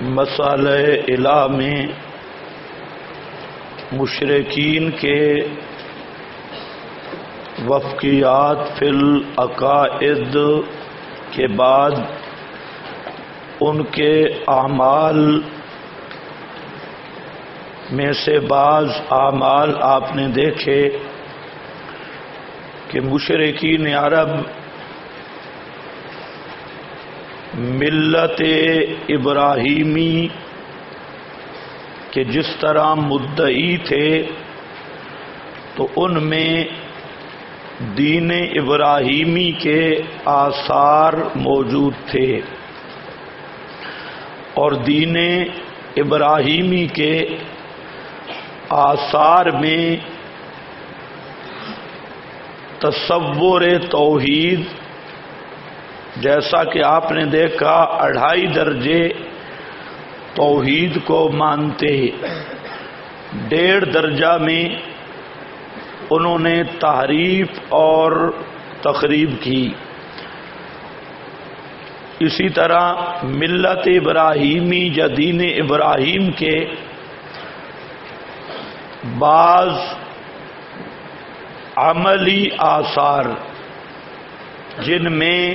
مسالہ الہ میں مشرقین کے وفقیات فی العقائد کے بعد ان کے اعمال میں سے بعض اعمال آپ نے دیکھے کہ مشرقین عرب ملت ابراہیمی کے جس طرح مدعی تھے، تو ان میں دین ابراہیمی کے آثار موجود تھے۔ اور دین ابراہیمی کے آثار میں تصور توحید جیسا کہ آپ نے دیکھا، اڑھائی درجے توحید کو مانتے ڈیڑھ درجہ میں انہوں نے تحریف اور تقریب کی۔ اسی طرح ملت ابراہیمی یا دین ابراہیم کے بعض عملی آثار، جن میں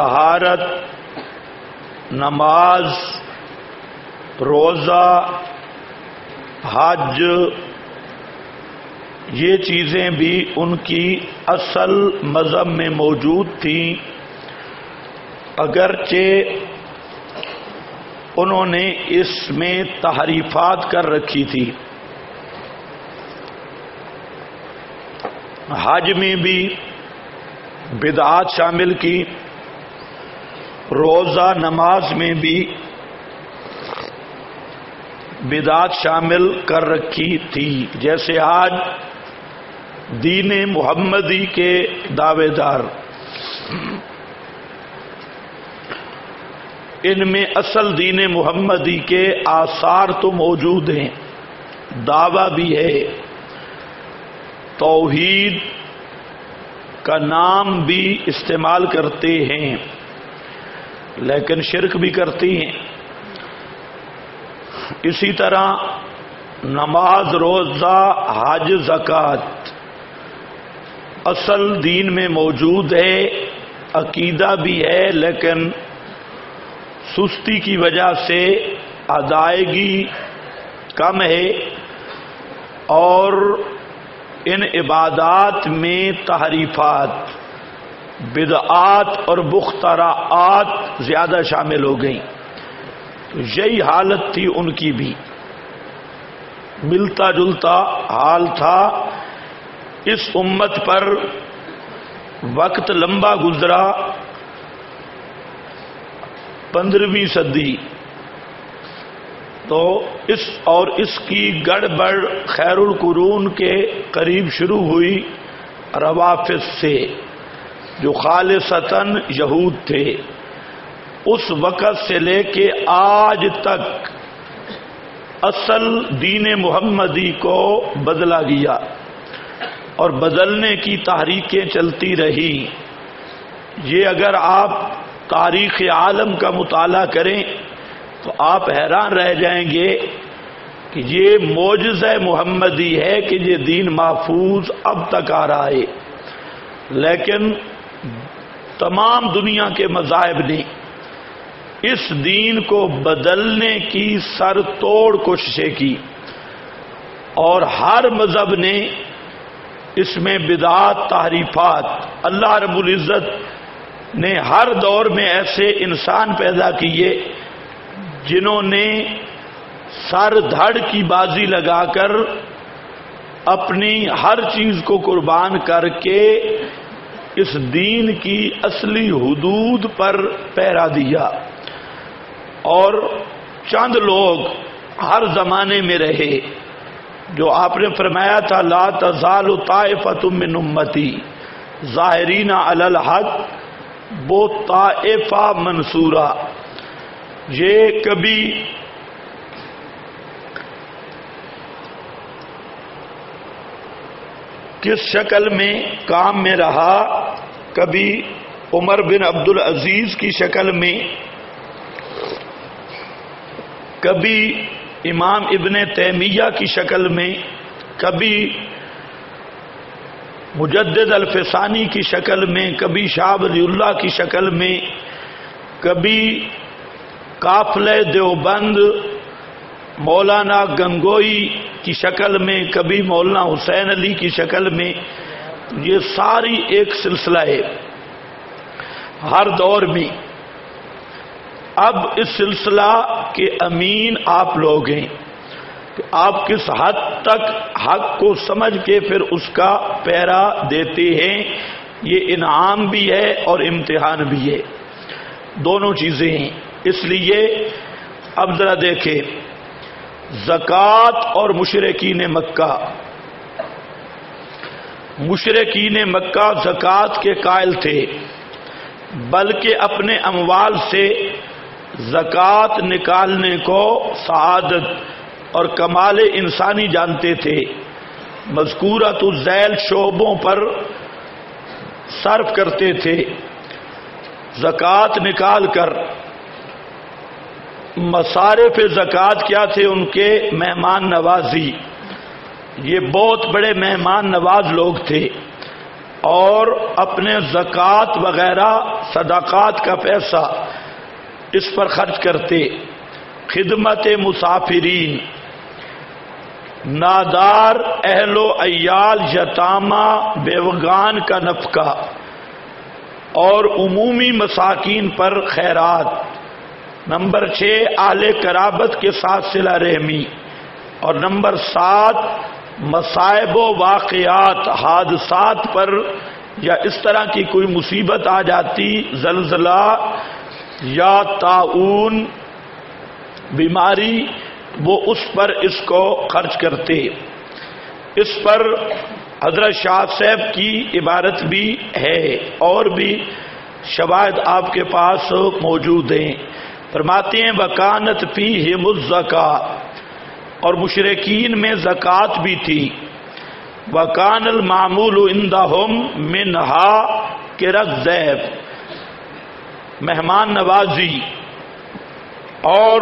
تہارت نماز، روزہ، حج، یہ چیزیں بھی ان کی اصل مذہب میں موجود تھیں۔ اگرچہ انہوں نے اس میں تحریفات کر رکھی تھی۔ حج میں بھی بدعات شامل کی۔ روزہ نماز میں بھی بدعات شامل کر رکھی تھی۔ جیسے آج دین محمدی کے دعوے دار۔ ان میں اصل دین محمدی کے آثار تو موجود ہیں۔ دعوی بھی ہے۔ توحید کا نام بھی استعمال کرتے ہیں۔ لیکن شرک بھی کرتی ہیں۔ اسی طرح نماز، روزہ، حج زکات اصل دین میں موجود ہے، عقیدہ بھی ہے، لیکن سستی کی وجہ سے ادائیگی کم ہے اور ان عبادات میں تحریفات بدعات اور بختراعات زیادہ شامل ہو گئیں۔ تو یہی حالت تھی ان کی بھی۔ ملتا جلتا حال تھا۔ اس امت پر وقت لمبا گزرا۔ پندرہویں صدی۔ تو اس اور اس کی گڑبڑ خیر القرون کے قریب شروع ہوئی روافظ سے۔ جو خالصتاً یہود تھے، اس وقت سے لے کے آج تک اصل دین محمدی کو بدلا گیا اور بدلنے کی تحریکیں چلتی رہی یہ اگر آپ تاریخ عالم کا مطالعہ کریں تو آپ حیران رہ جائیں گے کہ یہ موجز محمدی ہے کہ یہ دین محفوظ اب تک آ رہا ہے۔ لیکن تمام دنیا کے مذاہب نے اس دین کو بدلنے کی سر توڑ کوششیں کی اور ہر مذہب نے اس میں بدعات، تحریفات، اللہ رب العزت نے ہر دور میں ایسے انسان پیدا کیے جنہوں نے سر دھڑ کی بازی لگا کر اپنی ہر چیز کو قربان کر کے اس دین کی اصلی حدود پر پیرا دیا۔ اور چند لوگ ہر زمانے میں رہے، جو آپ نے فرمایا تھا، لا تزال طائفت من امتی۔ ظاہرین الحق، وہ طائفہ منصورہ۔ یہ کبھی کس شکل میں کام میں رہا؟ کبھی عمر بن عبد العزیز کی شکل میں، کبھی امام ابن تیمیہ کی شکل میں، کبھی مجدد الفسانی کی شکل میں، کبھی شاہ ولی اللہ کی شکل میں، کبھی کافل دیوبند مولانا گنگوئی کی شکل میں، کبھی مولانا حسین علی کی شکل میں، یہ ساری ایک سلسلہ ہے۔ ہر دور میں۔ اب اس سلسلہ کے امین آپ لوگ ہیں۔ کہ آپ کس حد تک حق کو سمجھ کے پھر اس کا پیرا دیتے ہیں، یہ انعام بھی ہے اور امتحان بھی ہے۔ دونوں چیزیں ہیں۔ اس لیے اب ذرا دیکھیں۔ زکوٰۃ اور مشرقین مکہ۔ مشرقین مکہ زکوٰۃ کے قائل تھے، بلکہ اپنے اموال سے زکوٰۃ نکالنے کو سعادت اور کمال انسانی جانتے تھے۔ مذکورت الزیل شعبوں پر صرف کرتے تھے۔ زکوٰۃ نکال کر مصارف زکوٰۃ کیا تھے ان کے مہمان نوازی؟ یہ بہت بڑے مہمان نواز لوگ تھے اور اپنے زکوٰۃ وغیرہ صداقات کا پیسہ اس پر خرچ کرتے۔ خدمت مسافرین، نادار اہل و ایال یتامہ، بیوگان کا نفقہ اور عمومی مساکین پر خیرات۔ نمبر چھ، آل کرابت کے ساتھ سلا رحمی۔ اور نمبر سات، مصائب و واقعات، حادثات پر یا اس طرح کی کوئی مصیبت آ جاتی، زلزلہ یا تعاون بیماری، وہ اس پر اس کو خرچ کرتے۔ اس پر حضرت شاہ صاحب کی عبارت بھی ہے اور بھی شواہد آپ کے پاس موجود ہیں۔ فرماتے ہیں وکانت فی ہم اور مشرقین میں زکوٰۃ بھی تھی۔ وکان المعمول اندہ منہا کرک زیب مہمان نوازی اور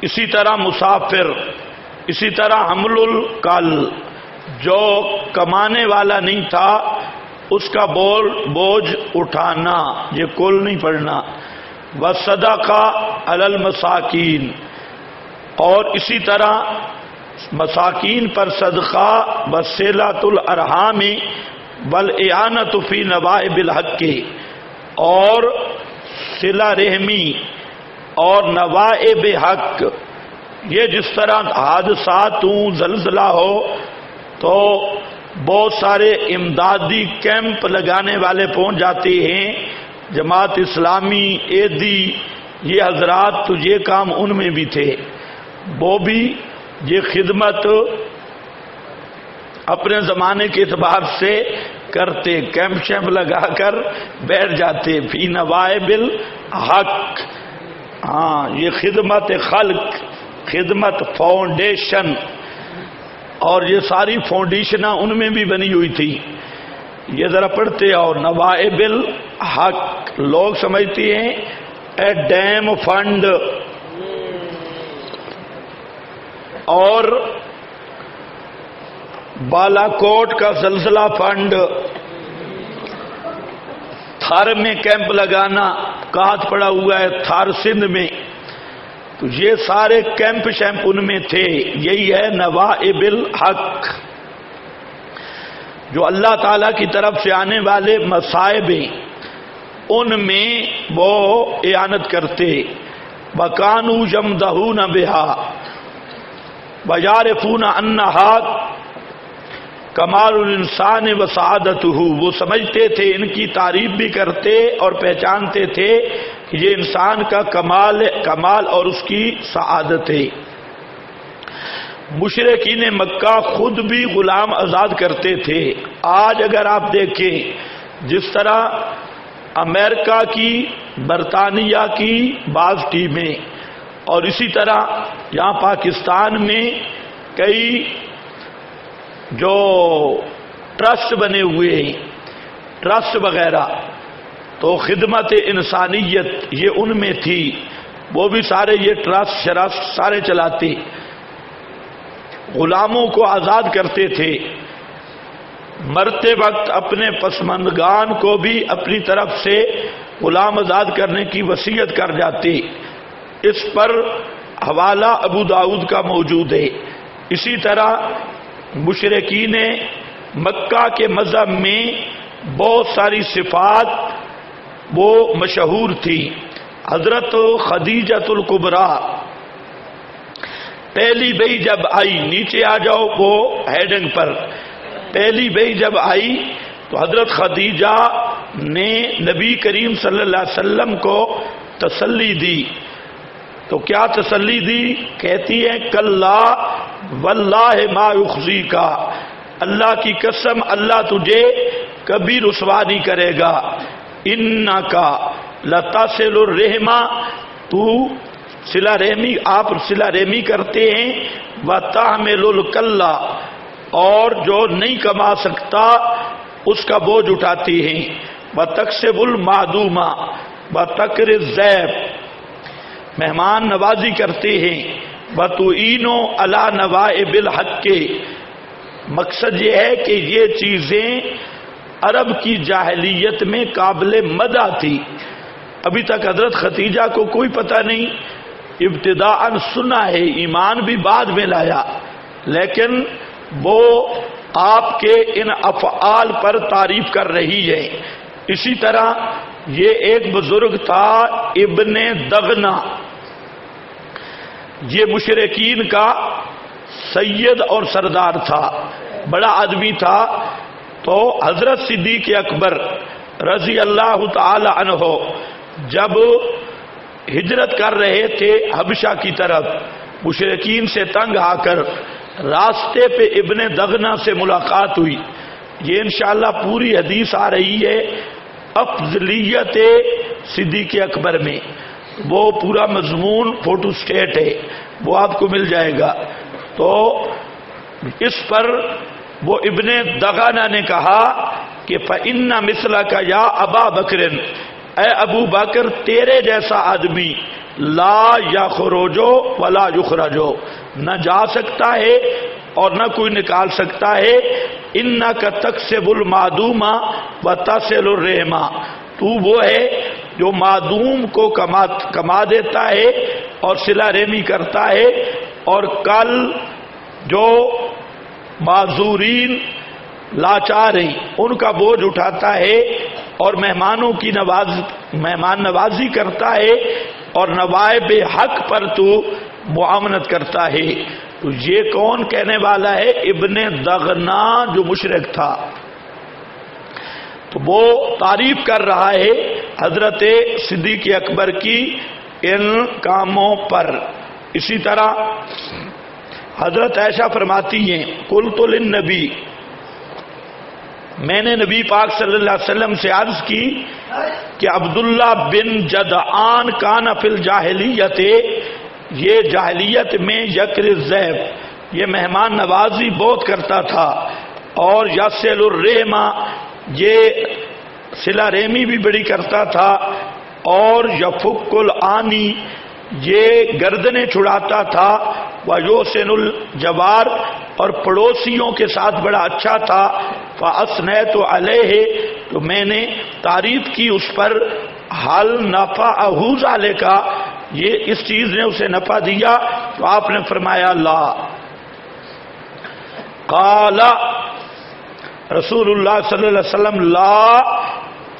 اسی طرح مسافر، اسی طرح حمل الکل، جو کمانے والا نہیں تھا، اس کا بول بوجھ اٹھانا، یہ کل نہیں پڑنا و صدا کا المساکین۔ اور اسی طرح مساکین پر صدقہ بسیلات الرحام بل اعانت فی نوائب الحق۔ کے اور سلا رحمی اور نوائب حق۔ یہ جس طرح حادثات ہوں زلزلہ ہو، تو بہت سارے امدادی کیمپ لگانے والے پہنچ جاتے ہیں۔ جماعت اسلامی ایدی، یہ حضرات تو یہ کام ان میں بھی تھے۔ وہ بھی یہ خدمت اپنے زمانے کے اعتبار سے کرتے، کیمپ شیمپ لگا کر بیٹھ جاتے۔ فی نوائب الحق ہاں یہ خدمت خلق، خدمت فاؤنڈیشن۔ اور یہ ساری فاؤنڈیشن ان میں بھی بنی ہوئی تھی یہ ذرا پڑھتے اور نوائب الحق لوگ سمجھتے ہیں، اے ڈیم فنڈ۔ اور بالا کوٹ کا زلزلہ فنڈ۔ تھار میں کیمپ لگانا کہات پڑا ہوا ہے تھار سندھ میں۔ تو یہ سارے کیمپ شیمپ ان میں تھے۔ یہی ہے نوائب الحق جو اللہ تعالی کی طرف سے آنے والے مصائب ان میں وہ اعانت کرتے۔ بکانو جم دہو نہ بہا بجار فون انہا کمال الانسان و سعادت وہ سمجھتے تھے، ان کی تعریف بھی کرتے اور پہچانتے تھے کہ یہ انسان کا کمال کمال اور اس کی سعادت ہے۔ مشرقین مکہ خود بھی غلام آزاد کرتے تھے۔ آج اگر آپ دیکھیں، جس طرح امریکہ کی، برطانیہ کی بعض ٹیمیں اور اسی طرح یہاں پاکستان میں کئی جو ٹرسٹ بنے ہوئے ہیں، ٹرسٹ وغیرہ، تو خدمت انسانیت یہ ان میں تھی۔ وہ بھی سارے یہ ٹرسٹ شرس سارے چلاتے۔ غلاموں کو آزاد کرتے تھے۔ مرتے وقت اپنے پسمندگان کو بھی اپنی طرف سے غلام آزاد کرنے کی وسیعت کر جاتے۔ اس پر حوالہ ابو داود کا موجود ہے۔ اسی طرح مشرقین مکہ کے مذہب میں بہت ساری صفات وہ مشہور تھی حضرت خدیجت القبرا پہلی بئی جب آئی، نیچے آ جاؤ وہ ہیڈنگ پر۔ پہلی بئی جب آئی تو حضرت خدیجہ نے نبی کریم صلی اللہ علیہ وسلم کو تسلی دی۔ تو کیا تسلی دی؟ کہتی ہے کل واللہ ما یخزی کا اللہ کی قسم، اللہ تجھے کبھی رسوا نہیں کرے گا۔ ان کا لتا سے رحما تو سلا رحمی، آپ سلا رحمی کرتے ہیں وہ تامل اور جو نہیں کما سکتا، اس کا بوجھ اٹھاتی ہیں۔ وہ تقسب المادوما و تکر زیب مہمان نوازی کرتے ہیں۔ وہ تو اینو اللہ بالحق کے مقصد یہ ہے کہ یہ چیزیں عرب کی جاہلیت میں قابل مدہ تھی ابھی تک حضرت ختیجہ کو کوئی پتہ نہیں ابتدا سنا ہے، ایمان بھی بعد میں لایا۔ لیکن وہ آپ کے ان افعال پر تعریف کر رہی ہے۔ اسی طرح یہ ایک بزرگ تھا، ابن دغنا۔ یہ مشرقین کا سید اور سردار تھا، بڑا آدمی تھا۔ تو حضرت صدیق اکبر رضی اللہ تعالی عنہ، جب ہجرت کر رہے تھے حبشہ کی طرف۔ مشرقین سے تنگ آ کر راستے پہ ابن دغنا سے ملاقات ہوئی۔ یہ انشاءاللہ پوری حدیث آ رہی ہے افضلیت صدیق اکبر میں۔ وہ پورا مضمون فوٹو سٹیٹ ہے۔ وہ آپ کو مل جائے گا۔ تو اس پر وہ ابن دغانہ نے کہا کہ فن مسلا کا یا ابا بکرن اے ابو بکر، تیرے جیسا آدمی لا یا خروجو ولا یخرجو۔ نہ جا سکتا ہے اور نہ کوئی نکال سکتا ہے۔ ان کا تک سے بل و تسل الرحما تو وہ ہے جو معدوم کو کما کما دیتا ہے اور سلا ریمی کرتا ہے۔ اور کل جو معذورین لاچار ہیں۔ ان کا بوجھ اٹھاتا ہے اور مہمانوں کی نواز، مہمان نوازی کرتا ہے اور نوائب حق پر تو معاملت کرتا ہے۔ تو یہ کون کہنے والا ہے؟ ابن دغنا جو مشرق تھا۔ تو وہ تعریف کر رہا ہے حضرت صدیق اکبر کی ان کاموں پر۔ اسی طرح حضرت ایسا فرماتی ہیں کل تو نبی میں نے نبی پاک صلی اللہ علیہ وسلم سے عرض کی کہ عبداللہ بن جد آن کان فل جاہلیت یہ جاہلیت میں یکر زیب، یہ مہمان نوازی بہت کرتا تھا، اور یسل الرحما یہ سلا ریمی بھی بڑی کرتا تھا، اور یفک العانی، یہ گردنے چھڑاتا تھا وہ یوسن الجوار اور پڑوسیوں کے ساتھ بڑا اچھا تھا۔ فسن تو علیہ تو میں نے تعریف کی اس پر حل نفع احوز علیہ کا یہ اس چیز نے اسے نفع دیا تو آپ نے فرمایا، لا۔ کالا رسول اللہ صلی اللہ علیہ وسلم، لا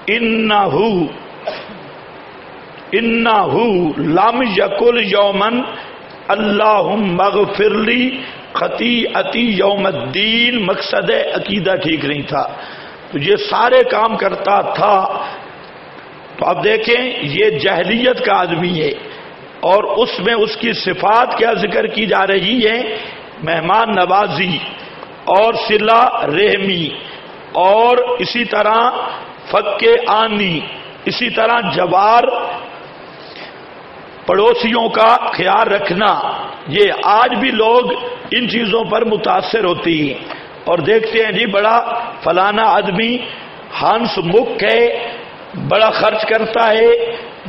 ان لم یقل یومن اللہ مغفرلی عتی یوم الدین، مقصد عقیدہ ٹھیک نہیں تھا۔ تو یہ سارے کام کرتا تھا۔ تو اب دیکھیں، یہ جہلیت کا آدمی ہے۔ اور اس میں اس کی صفات کیا ذکر کی جا رہی ہے مہمان نوازی اور سلا رحمی۔ اور اسی طرح فک آنی۔ اسی طرح جوار۔ پڑوسیوں کا خیال رکھنا۔ یہ آج بھی لوگ ان چیزوں پر متاثر ہوتی ہیں اور دیکھتے ہیں جی بڑا فلانا آدمی ہنس مک ہے بڑا خرچ کرتا ہے،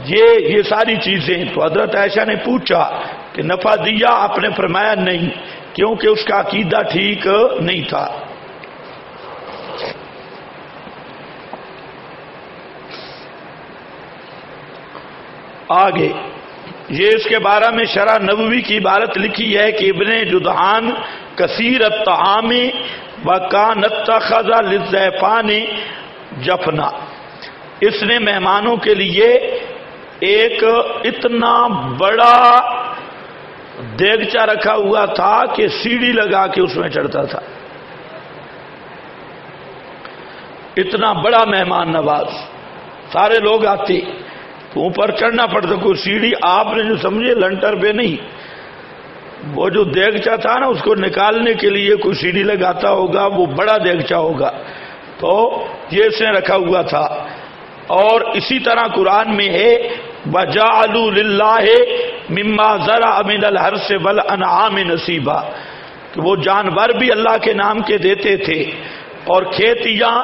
یہ یہ ساری چیزیں۔ تو حضرت عائشہ نے پوچھا کہ نفع دیا، آپ نے فرمایا نہیں، کیونکہ اس کا عقیدہ ٹھیک نہیں تھا۔ آگے۔ یہ اس کے بارے میں شرح نبوی کی عبارت لکھی ہے کہ ابن جدہان کثیر الطعام و کانت خزا لزیفان جفنا۔ اس نے مہمانوں کے لیے ایک اتنا بڑا دیگچا رکھا ہوا تھا کہ سیڑھی لگا کے اس میں چڑھتا تھا۔ اتنا بڑا مہمان نواز۔ سارے لوگ آتے۔ اوپر چڑھنا پڑتا کوئی سیڑھی آپ نے جو سمجھے، لنٹر پہ نہیں۔ وہ جو دیگچا تھا نا، اس کو نکالنے کے لیے کوئی سیڑھی لگاتا ہوگا، وہ بڑا دیگچا ہوگا۔ تو یہ اس نے رکھا ہوا تھا۔ اور اسی طرح قرآن میں ہے بجا اللہ مما ذرا امین الحر سے بل انعام نصیبہ کہ وہ جانور بھی اللہ کے نام کے دیتے تھے، اور کھیتیاں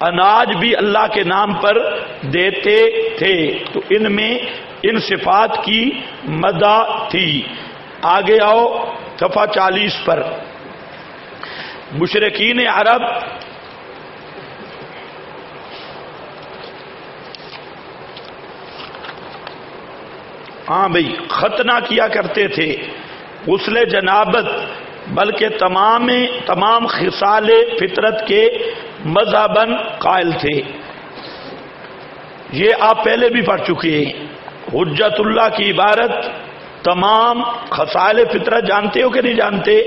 اناج بھی اللہ کے نام پر دیتے تھے۔ تو ان میں ان صفات کی مدا تھی۔ آگے آؤ صفحہ چالیس پر۔ مشرقین عرب ہاں بھائی، ختنہ کیا کرتے تھے۔ غسل جنابت، بلکہ تمام تمام خسال فطرت کے مذہبن قائل تھے۔ یہ آپ پہلے بھی پڑھ چکے ہیں۔ حجت اللہ کی عبارت تمام خسائل فطرت جانتے ہو کہ نہیں جانتے؟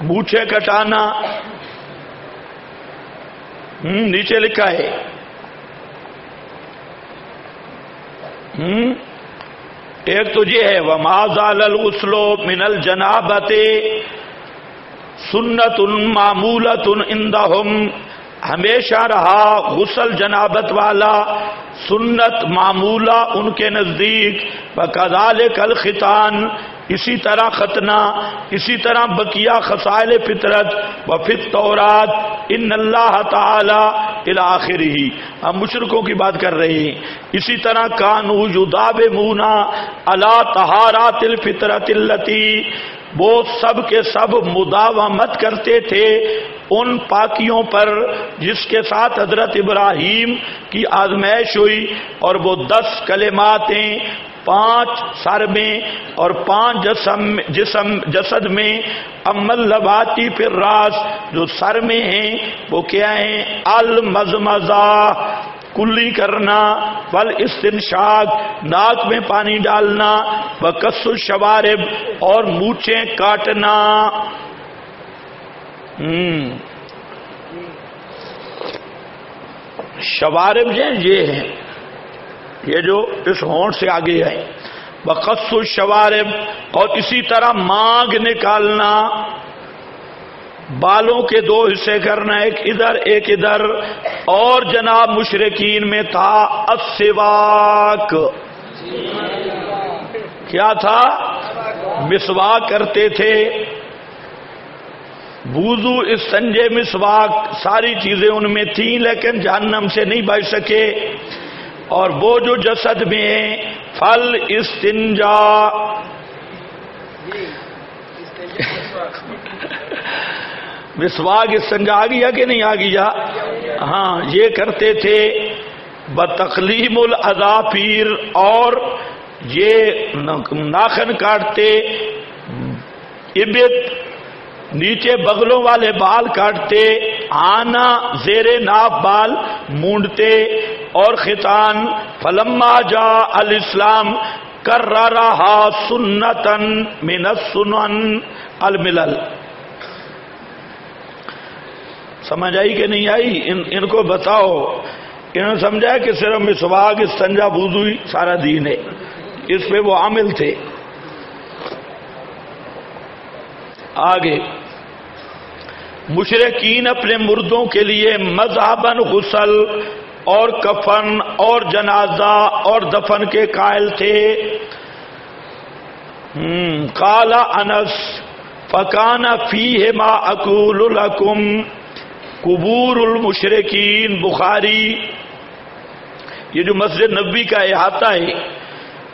بوچھے کٹانا۔ نیچے لکھا ہے۔ ایک تو یہ ہے وہ ماضال السلو من الجنابت سنت ان معمولت ان اندہم ہمیشہ رہا غسل جنابت والا، سنت معمولہ ان کے نزدیک۔ بکال کل خطان اسی طرح ختنہ، اسی طرح بکیا خسائل فطرت۔ و فت تورات ان اللہ تعالی الآخر ہی ہم مشرقوں کی بات کر رہے ہیں۔ اسی طرح کانو یداب مونا اللہ تہارات الفطرت التی وہ سب کے سب مداومت کرتے تھے ان پاکیوں پر جس کے ساتھ حضرت ابراہیم کی آزمائش ہوئی اور وہ دس کلماتیں پانچ سر میں اور پانچ جسم جسم جسد میں امل لباتی پھر راس جو سر میں ہیں وہ کیا ہیں؟ المزمزہ، کلی کرنا پل استنشاق ناک میں پانی ڈالنا و کس شوارب اور موچیں کاٹنا۔ شوارب جو یہ ہیں۔ یہ جو اس ہونٹ سے آگے ہیں بقص الشوارب اور اسی طرح مانگ نکالنا۔ بالوں کے دو حصے کرنا ایک ادھر ایک ادھر اور جناب مشرقین میں تھا اسواک کیا تھا مسواک کرتے تھے بوزو اس سنجے مسواک ساری چیزیں ان میں تھیں لیکن جہنم سے نہیں بچ سکے اور وہ جو جسد میں پھل استنجا مسواگ استنجا آ گیا کہ نہیں آ گیا ہاں یہ کرتے تھے بتکلیم الادا پیر، اور یہ ناخن کاٹتے، ابت نیچے بغلوں والے بال کاٹتے، آنا زیر ناف بال مونڈتے، اور خطان فلما جا الاسلام کر رہا سنتن من السنن الملل۔ سمجھ آئی کہ نہیں آئی؟ ان, ان کو بتاؤ۔ انہوں نے سمجھا کہ صرف مسواگ استنجا بوزوئی سارا دین ہے۔ اس پہ وہ عامل تھے۔ آگے۔ مشرقین اپنے مردوں کے لیے مذہبن غسل اور کفن اور جنازہ اور دفن کے قائل تھے۔ کالا انس فکان فی ہے ما اکول الحکم قبور المشرقین بخاری۔ یہ جو مسجد نبی کا احاطہ ہے،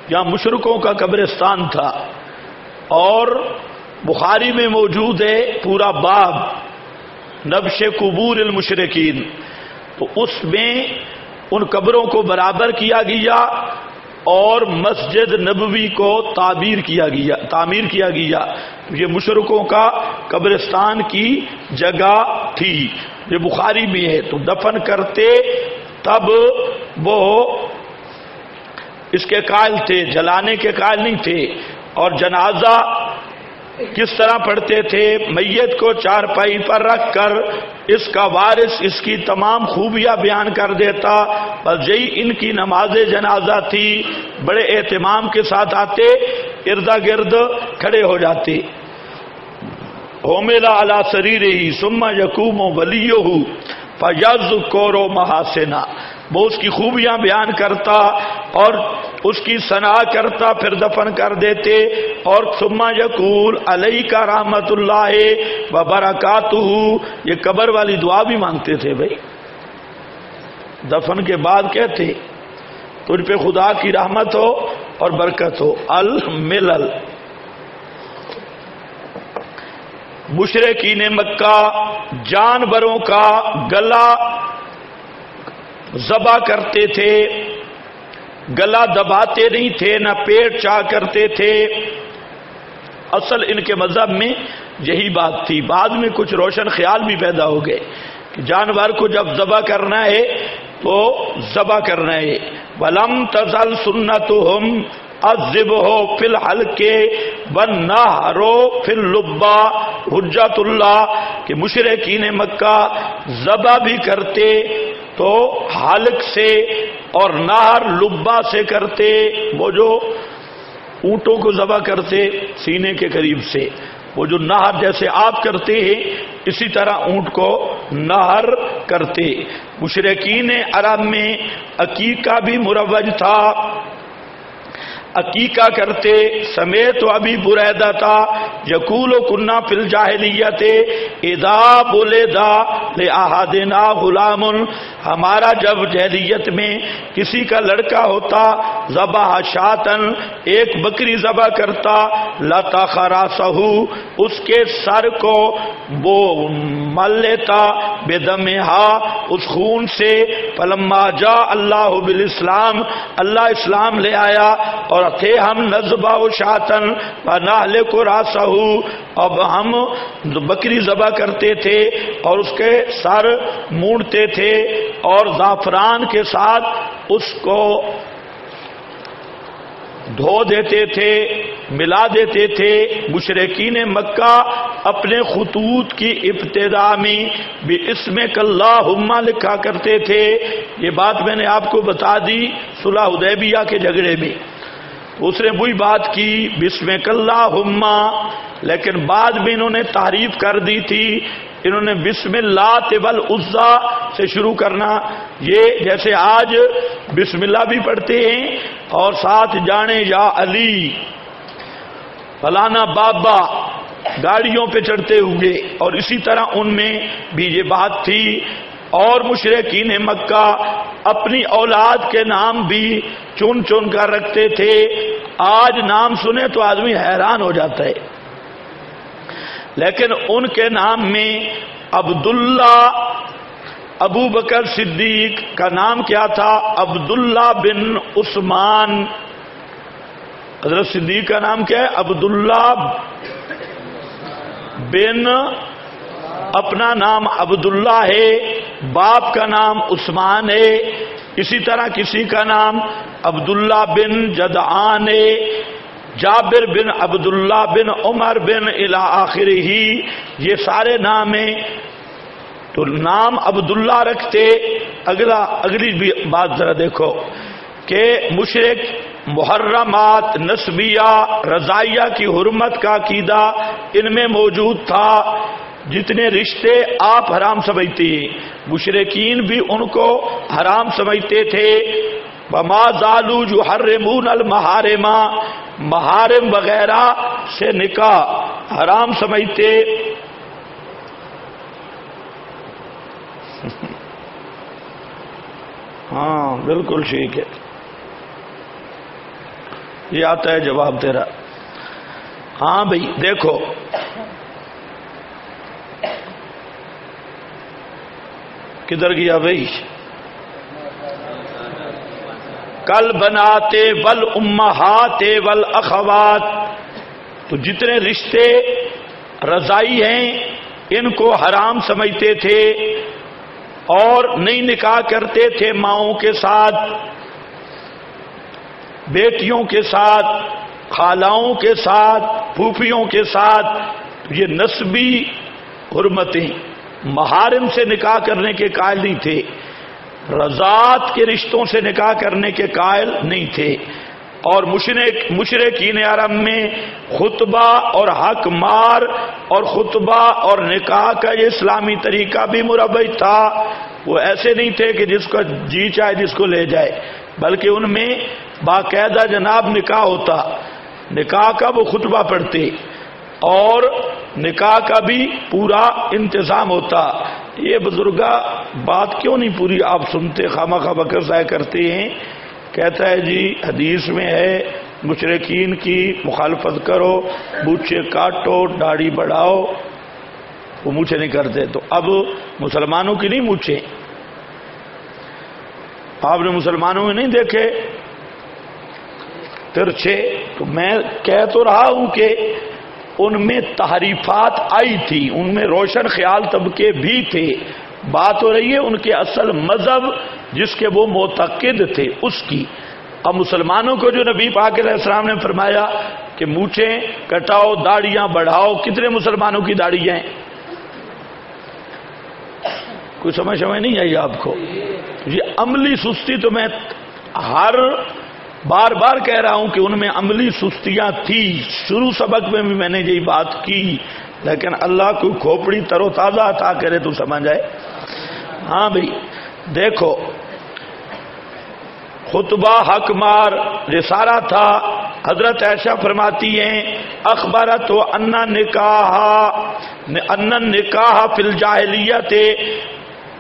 یہاں مشرقوں کا قبرستان تھا۔ اور بخاری میں موجود ہے پورا باب، نبش قبور المشرقین تو اس میں ان قبروں کو برابر کیا گیا اور مسجد نبوی کو تعبیر کیا گیا، تعمیر کیا گیا۔ یہ مشرقوں کا قبرستان کی جگہ تھی۔ یہ بخاری بھی ہے۔ تو دفن کرتے تب وہ اس کے قائل تھے، جلانے کے قائل نہیں تھے۔ اور جنازہ کس طرح پڑھتے تھے؟ میت کو چار پائی پر رکھ کر اس کا وارث اس کی تمام خوبیاں بیان کر دیتا۔ بس یہی ان کی نماز جنازہ تھی۔ بڑے اہتمام کے ساتھ آتے اردا گرد کھڑے ہو جاتے۔ ہومیلا اللہ سریر ہی سما یقوم و ولیو فیض کورو محاسنا وہ اس کی خوبیاں بیان کرتا اور اس کی سنا کرتا پھر دفن کر دیتے اور سما یقول علیہ کا رحمت اللہ و برکات یہ قبر والی دعا بھی مانگتے تھے بھائی۔ دفن کے بعد کہتے، تجھ پہ خدا کی رحمت ہو اور برکت ہو۔ الملل۔ مشرقین مکہ، جانوروں کا گلا ذبح کرتے تھے۔ گلا دباتے نہیں تھے، نہ پیٹ چاہ کرتے تھے۔ اصل ان کے مذہب میں یہی بات تھی۔ بعد میں کچھ روشن خیال بھی پیدا ہو گئے کہ جانور کو جب ذبح کرنا ہے تو ذبح کرنا ہے۔ ولم تزل سنت ہم ازب ہو فل ہلکے بن نہ ہرو فل لبا حجت اللہ کہ مشرقین مکہ ذبح بھی کرتے تو حلق سے اور نہر لبا سے کرتے، وہ جو اونٹوں کو ذبح کرتے سینے کے قریب سے، وہ جو نہر جیسے آپ کرتے ہیں، اسی طرح اونٹ کو نہر کرتے۔ مشرقین عرب میں عقیقہ بھی مروج تھا۔ عقیقہ کرتے، سمیت ابھی بریدہ تھا یقول و کنہ فل جاہلیت ادا بولے دا لے غلام. ہمارا جب جہلیت میں کسی کا لڑکا ہوتا، ذبح شاطن ایک بکری ذبح کرتا لتا خرا سہو اس کے سر کو وہ مل لیتا بے دم اس خون سے پلما جا اللہ بالاسلام، اللہ اسلام لے آیا، اور تھے ہم نذبہ و شاطن نہلے کو راسہو۔ اب ہم بکری ذبح کرتے تھے اور اس کے سر مونڈتے تھے اور زعفران کے ساتھ اس کو دھو دیتے تھے، ملا دیتے تھے۔ مشرقین مکہ اپنے خطوط کی ابتدا میں بھی اس میں کلّہ لکھا کرتے تھے۔ یہ بات میں نے آپ کو بتا دی صلح ادیبیہ کے جھگڑے میں۔ اس نے وہی بات کی بسم اللہ لیکن بعد میں انہوں نے تعریف کر دی تھی، انہوں نے بسم اللہ تبل عزا سے شروع کرنا۔ یہ جیسے آج بسم اللہ بھی پڑھتے ہیں، اور ساتھ جانے یا علی، فلانا بابا گاڑیوں پہ چڑھتے ہوئے، اور اسی طرح ان میں بھی یہ بات تھی۔ اور مشرقین مکہ اپنی اولاد کے نام بھی چن چن کر رکھتے تھے۔ آج نام سنے تو آدمی حیران ہو جاتا ہے۔ لیکن ان کے نام میں عبداللہ ابو بکر صدیق کا نام کیا تھا؟ عبداللہ بن عثمان۔ حضرت صدیق کا نام کیا ہے؟ عبداللہ بن اپنا نام عبداللہ ہے۔ باپ کا نام عثمان ہے، اسی طرح کسی کا نام عبداللہ بن جدعان ہے، جابر بن عبداللہ بن عمر بن آخر ہی یہ سارے نام ہیں۔ تو نام عبداللہ رکھتے، اگلا، اگلی بھی بات ذرا دیکھو کہ مشرق محرمات، نسبیہ، رضائیہ کی حرمت کا عقیدہ ان میں موجود تھا۔ جتنے رشتے آپ حرام سمجھتے ہیں مشرقین بھی ان کو حرام سمجھتے تھے۔ بما زالو جو ہر مون المہارما محارم وغیرہ سے نکاح حرام سمجھتے۔ ہاں بالکل ٹھیک ہے۔ یہ آتا ہے جواب تیرا۔ ہاں بھائی، دیکھو۔ کدھر گیا بھائی کل بناتے ول امہاتے ول اخوات۔ تو جتنے رشتے رضائی ہیں، ان کو حرام سمجھتے تھے اور نہیں نکاح کرتے تھے ماؤں کے ساتھ، بیٹیوں کے ساتھ، خالاؤں کے ساتھ، پھوپھیوں کے ساتھ۔ یہ نسبی حرمتیں۔ محارم سے نکاح کرنے کے قائل نہیں تھے۔ رضات کے رشتوں سے نکاح کرنے کے قائل نہیں تھے۔ اور مشرق مشرقین عرب میں خطبہ اور حق مار اور خطبہ اور نکاح کا یہ اسلامی طریقہ بھی مربع تھا۔ وہ ایسے نہیں تھے کہ جس کو جی چاہے جس کو لے جائے۔ بلکہ ان میں باقاعدہ جناب نکاح ہوتا۔ نکاح کا وہ خطبہ پڑھتے۔ اور نکاح کا بھی پورا انتظام ہوتا۔ یہ بزرگا بات کیوں نہیں پوری آپ سنتے خامہ خواہ بکر ضائع کرتے ہیں۔ کہتا ہے جی حدیث میں ہے مشرقین کی مخالفت کرو، بوچھے کاٹو، داڑھی بڑھاؤ۔ وہ مونچھے نہیں کرتے۔ تو اب مسلمانوں کی نہیں مونچھے آپ نے مسلمانوں میں نہیں دیکھے۔ ترچھے، تو میں کہہ تو رہا ہوں کہ ان میں تحریفات آئی تھی، ان میں روشن خیال طبقے بھی تھے۔ بات ہو رہی ہے ان کے اصل مذہب جس کے وہ معتقد تھے، اس کی۔ اب مسلمانوں کو جو نبی پاک علیہ السلام نے فرمایا کہ مونچھیں کٹاؤ، داڑیاں بڑھاؤ، کتنے مسلمانوں کی داڑیاں ہیں؟ کوئی سمجھ سمجھ نہیں آئی آپ کو؟ یہ عملی سستی تو میں ہر بار بار کہہ رہا ہوں کہ ان میں عملی سستیاں تھی۔ شروع سبق میں بھی میں نے یہی بات کی، لیکن اللہ کو کھوپڑی ترو تازہ عطا کرے تو سمجھ آئے۔ ہاں بھائی، دیکھو، خطبہ حق مار رسارا تھا۔ حضرت ایشا فرماتی ہیں اخبارت و انا نکاح ان نکاح فل جاہلیت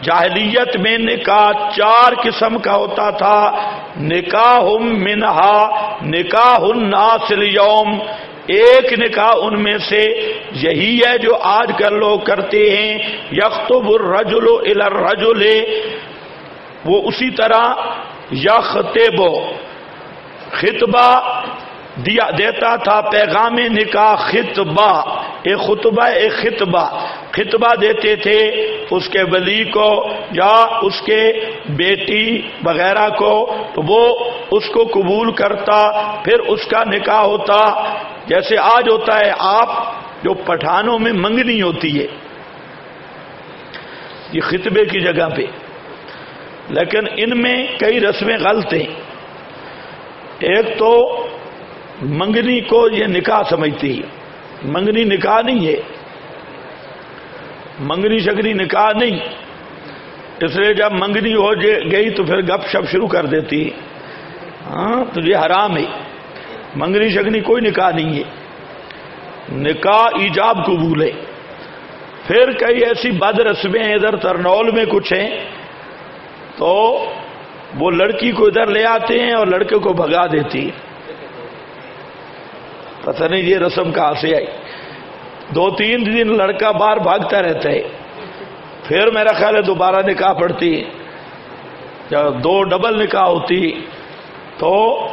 جاہلیت میں نکاح چار قسم کا ہوتا تھا۔ نکاح منہا نکاح ناصل یوم ایک نکاح ان میں سے یہی ہے جو آج کل لوگ کرتے ہیں۔ یختب الرجل الى الرجل۔ وہ اسی طرح یختب خطبہ دیا دیتا تھا پیغام نکاح خطبہ، ایک خطبہ ایک خطبہ۔ خطبہ دیتے تھے اس کے ولی کو، یا اس کے بیٹی وغیرہ کو، تو وہ اس کو قبول کرتا، پھر اس کا نکاح ہوتا۔ جیسے آج ہوتا ہے، آپ جو پٹھانوں میں منگنی ہوتی ہے، یہ خطبے کی جگہ پہ۔ لیکن ان میں کئی رسمیں غلط ہیں۔ ایک تو منگنی کو یہ نکاح سمجھتی ہے۔ منگنی نکاح نہیں ہے۔ منگنی شگنی نکاح نہیں۔ اس لیے جب منگنی ہو گئی تو پھر گپ شپ شروع کر دیتی ہاں تو یہ حرام ہے۔ منگنی شگنی کوئی نکاح نہیں ہے۔ نکاح ایجاب قبول ہے۔ پھر کئی ایسی بد رسمیں ادھر ترنول میں کچھ ہیں۔ تو وہ لڑکی کو ادھر لے آتے ہیں اور لڑکے کو بھگا دیتی پتہ نہیں یہ رسم کہاں سے آئی۔ دو تین دن لڑکا بار بھاگتا رہتا ہے۔ پھر میرا خیال ہے دوبارہ نکاح پڑتی جب دو ڈبل نکاح ہوتی تو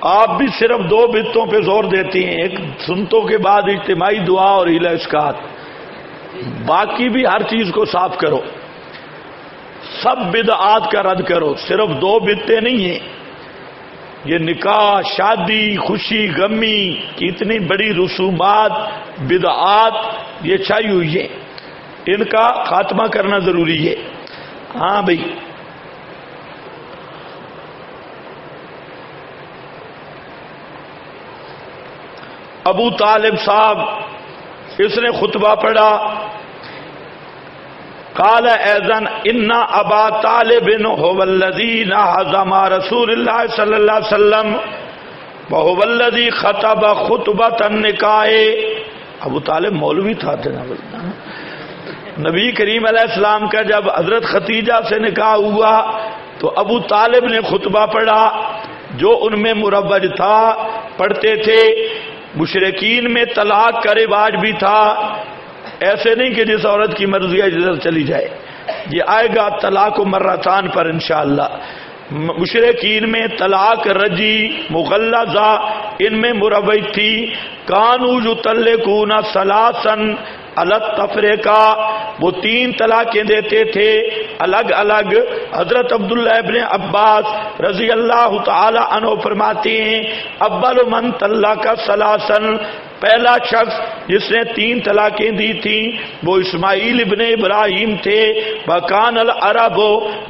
آپ بھی صرف دو بتوں پہ زور دیتی ہیں۔ ایک سنتوں کے بعد اجتماعی دعا اور ہیلا اسکات باقی بھی ہر چیز کو صاف کرو۔ سب بدعات کا رد کرو۔ صرف دو بتے نہیں ہیں۔ یہ نکاح، شادی، خوشی، غمی کی اتنی بڑی رسومات، بدعات، یہ چھائی ہوئی ہے۔ ان کا خاتمہ کرنا ضروری ہے۔ ہاں بھائی۔ ابو طالب صاحب، اس نے خطبہ پڑھا۔ کال ایزن ان ابا طالب حضما رسول اللہ صلی اللہ علیہ وسلم بہولدی خطب خطبہ تن ابو طالب مولوی تھا جناب نبی کریم علیہ السلام کا جب حضرت ختیجہ سے نکاح ہوا، تو تو ابو طالب نے خطبہ پڑھا، جو ان میں مربج تھا، پڑھتے تھے مشرقین میں طلاق کا رواج بھی تھا۔ ایسے نہیں کہ جس عورت کی مرضی ہے جدھر چلی جائے۔ یہ آئے گا طلاق و مرتان پر انشاءاللہ۔ مشرقین میں طلاق رجی مغلزہ ان میں مروی تھی۔ کانو جو تل کونا سلاسن الگ تفرے کا وہ تین طلاقیں دیتے تھے۔ الگ الگ۔ حضرت عبداللہ ابن عباس رضی اللہ تعالی عنہ فرماتے ہیں ابل من طلّہ کا سلاسن پہلا شخص جس نے تین طلاقیں دی تھیں، وہ اسماعیل ابن ابراہیم تھے بکان العرب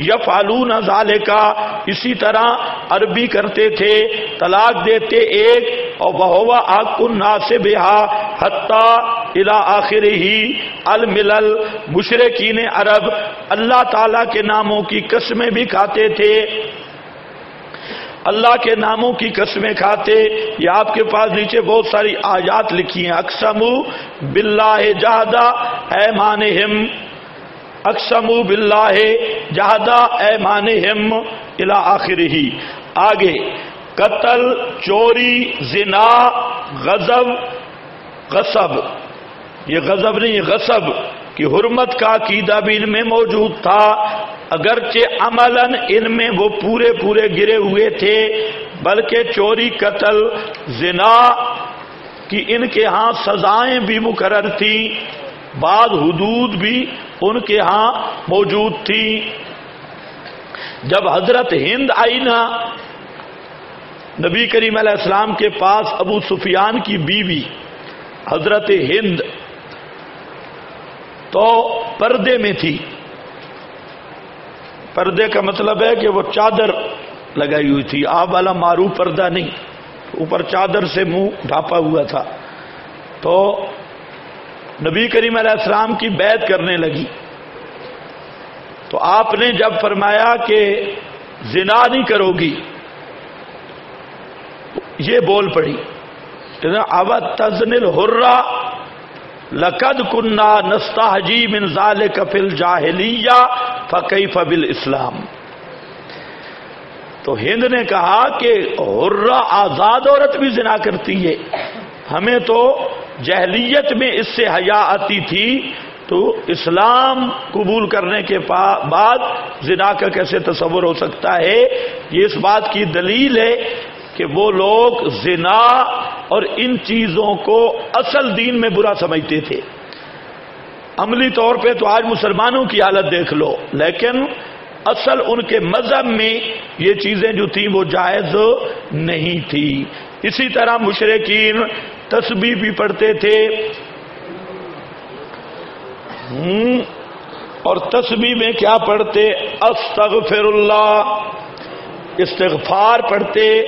یفعلون ذالکا اسی طرح عربی کرتے تھے، طلاق دیتے ایک اور وہ آگ الناس بہا حتیٰ الى آخر ہی الملل مشرقین عرب، اللہ تعالی کے ناموں کی قسمیں بھی کھاتے تھے۔ اللہ کے ناموں کی قسمیں کھاتے، یہ آپ کے پاس نیچے بہت ساری آیات لکھی ہیں۔ اکسم بلّہ جہدا اے مان ہم اکسم بلّہ جہدا اے مان ہم الا آخر ہی آگے، قتل، چوری، زنا غزب غصب۔ یہ غزب نہیں، غصب۔ کی حرمت کا عقیدہ بھی ان میں موجود تھا۔ اگرچہ عملا ان میں وہ پورے پورے گرے ہوئے تھے، بلکہ چوری، قتل، زنا کی ان کے ہاں سزائیں بھی مقرر تھی بعض حدود بھی ان کے ہاں موجود تھی جب حضرت ہند آئی نا نبی کریم علیہ السلام کے پاس ابو سفیان کی بیوی حضرت ہند تو پردے میں تھی۔ پردے کا مطلب ہے کہ وہ چادر لگائی ہوئی تھی۔ آپ والا مارو پردہ نہیں۔ اوپر چادر سے منہ ڈھاپا ہوا تھا۔ تو نبی کریم علیہ السلام کی بیعت کرنے لگی۔ تو آپ نے جب فرمایا کہ زنا نہیں کرو گی، یہ بول پڑی۔ اب تزنل ہرا لقد کنہ نستا حجی من ظال کفل جاہلیہ فقی فبل اسلام تو ہند نے کہا کہ ہرا آزاد عورت بھی زنا کرتی ہے۔ ہمیں تو جہلیت میں اس سے حیا آتی تھی۔ تو اسلام قبول کرنے کے بعد زنا کا کیسے تصور ہو سکتا ہے؟ یہ اس بات کی دلیل ہے کہ وہ لوگ زنا اور ان چیزوں کو اصل دین میں برا سمجھتے تھے۔ عملی طور پہ تو آج مسلمانوں کی حالت دیکھ لو، لیکن اصل ان کے مذہب میں یہ چیزیں جو تھیں وہ جائز نہیں تھی۔ اسی طرح مشرقین تسبیح بھی پڑھتے تھے۔ اور تسبیح میں کیا پڑھتے؟ استغفر اللہ استغفار پڑھتے،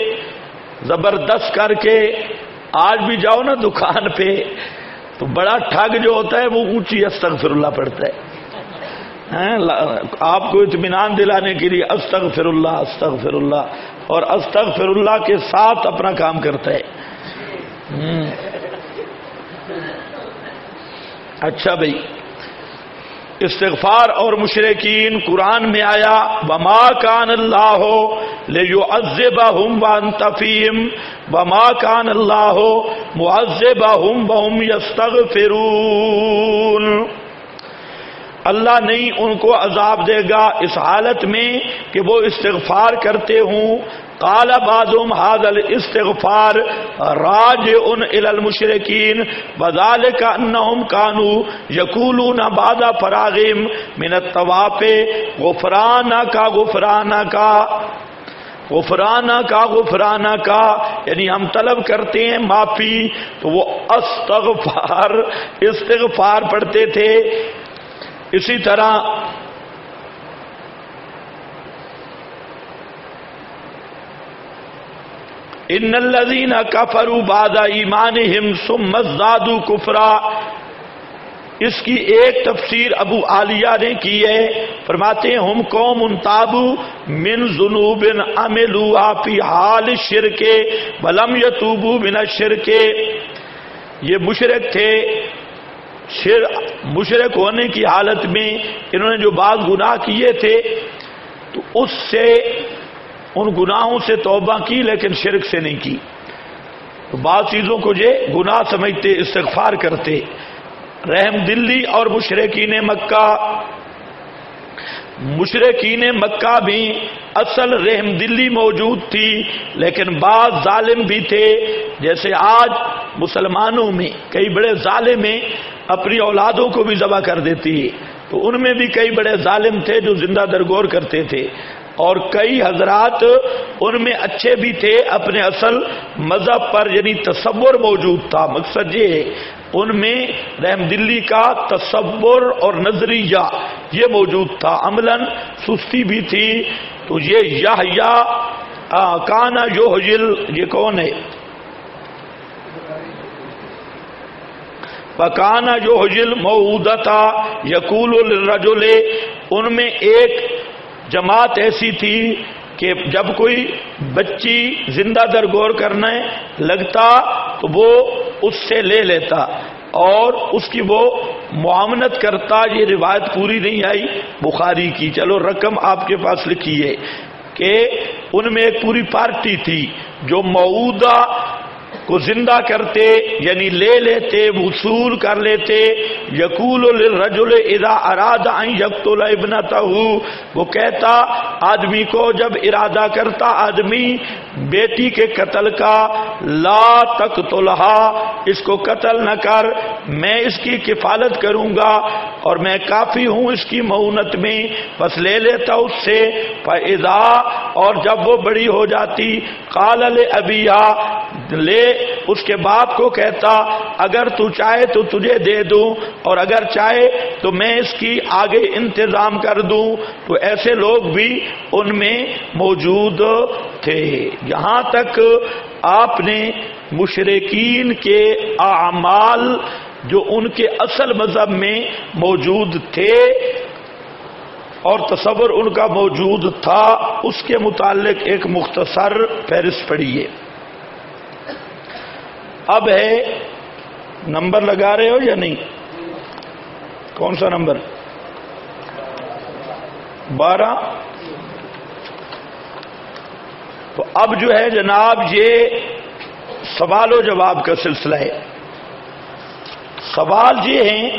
زبردست کر کے آج بھی جاؤ نا دکان پہ، تو بڑا ٹھگ جو ہوتا ہے وہ اونچی استغفر اللہ پڑھتا ہے۔ ہاں، آپ کو اطمینان دلانے کے لیے استغفر اللہ استغفر اللہ اور استغفر اللہ کے ساتھ اپنا کام کرتا ہے۔ اچھا بھائی استغفار اور مشرقین قرآن میں آیا بما کان اللہ ہو لے جو ہم تفیم بما کان اللہ ہو معذب ہم بہم یستغ اللہ نہیں ان کو عذاب دے گا اس حالت میں کہ وہ استغفار کرتے ہوں۔ کالا بادم حاضل استغفار راج ان المشرقین بدال کا انہم کانو یقول بادا فراغم منت طواف غفرانہ کا غفرانہ کا غفرانہ کا غفرانہ کا۔ یعنی ہم طلب کرتے ہیں معافی، تو وہ استغفار استغفار پڑھتے تھے۔ اسی طرح ان الذين كفروا بعد ایمانهم ثم ازدادوا كفرا اس کی ایک تفسیر ابو عالیہ نے کی ہے، فرماتے ہیں، ہم قوم انتابو من ذنوب عملوا فی حال شرک ولم یتوبوا من الشرک۔ یہ مشرک تھے شر مشرق ہونے کی حالت میں انہوں نے جو بعض گناہ کیے تھے، تو اس سے، ان گناہوں سے توبہ کی لیکن شرک سے نہیں کی۔ تو بعض چیزوں کو یہ گناہ سمجھتے، استغفار کرتے۔ رحم دلی اور مشرقین مکہ مشرقین مکہ بھی اصل رحم دلی موجود تھی، لیکن بعض ظالم بھی تھے۔ جیسے آج مسلمانوں میں کئی بڑے ظالم اپنی اولادوں کو بھی ذبح کر دیتی تو ان میں بھی کئی بڑے ظالم تھے جو زندہ درگور کرتے تھے۔ اور کئی حضرات ان میں اچھے بھی تھے، اپنے اصل مذہب پر یعنی تصور موجود تھا۔ مقصد یہ ان میں رحم دلی کا تصور اور نظریہ یہ موجود تھا۔ عملاً سستی بھی تھی۔ تو یہ یا کانا جو حجل یہ کون ہے؟ پکانا جو حجل مودا تھا یقول الرجل ان میں ایک جماعت ایسی تھی کہ جب کوئی بچی زندہ در غور کرنے لگتا تو وہ اس سے لے لیتا اور اس کی وہ معامنت کرتا، یہ روایت پوری نہیں آئی بخاری کی۔ چلو رقم آپ کے پاس لکھی ہے کہ ان میں ایک پوری پارٹی تھی جو معودہ کو زندہ کرتے یعنی لے لیتے، وصول کر لیتے، یقول الرجل اذا اراد ان یقتل ابنته، وہ کہتا، آدمی کو جب ارادہ کرتا آدمی، بیٹی کے قتل کا، لا تقتلها اس کو قتل نہ کر، میں اس کی کفالت کروں گا اور میں کافی ہوں اس کی معونت میں، بس لے لیتا اس سے فاذا اور جب وہ بڑی ہو جاتی، قال ابیا لے اس کے باپ کو کہتا، اگر تو چاہے تو تجھے دے دوں، اور اگر چاہے تو میں اس کی آگے انتظام کر دوں۔ تو ایسے لوگ بھی ان میں موجود تھے۔ یہاں تک آپ نے مشرقین کے اعمال جو ان کے اصل مذہب میں موجود تھے، اور تصور ان کا موجود تھا، اس کے متعلق ایک مختصر فہرست پڑھیے اب ہے نمبر لگا رہے ہو یا نہیں؟ کون سا نمبر؟ بارہ۔ تو اب جو ہے جناب یہ سوال و جواب کا سلسلہ ہے۔ سوال یہ ہیں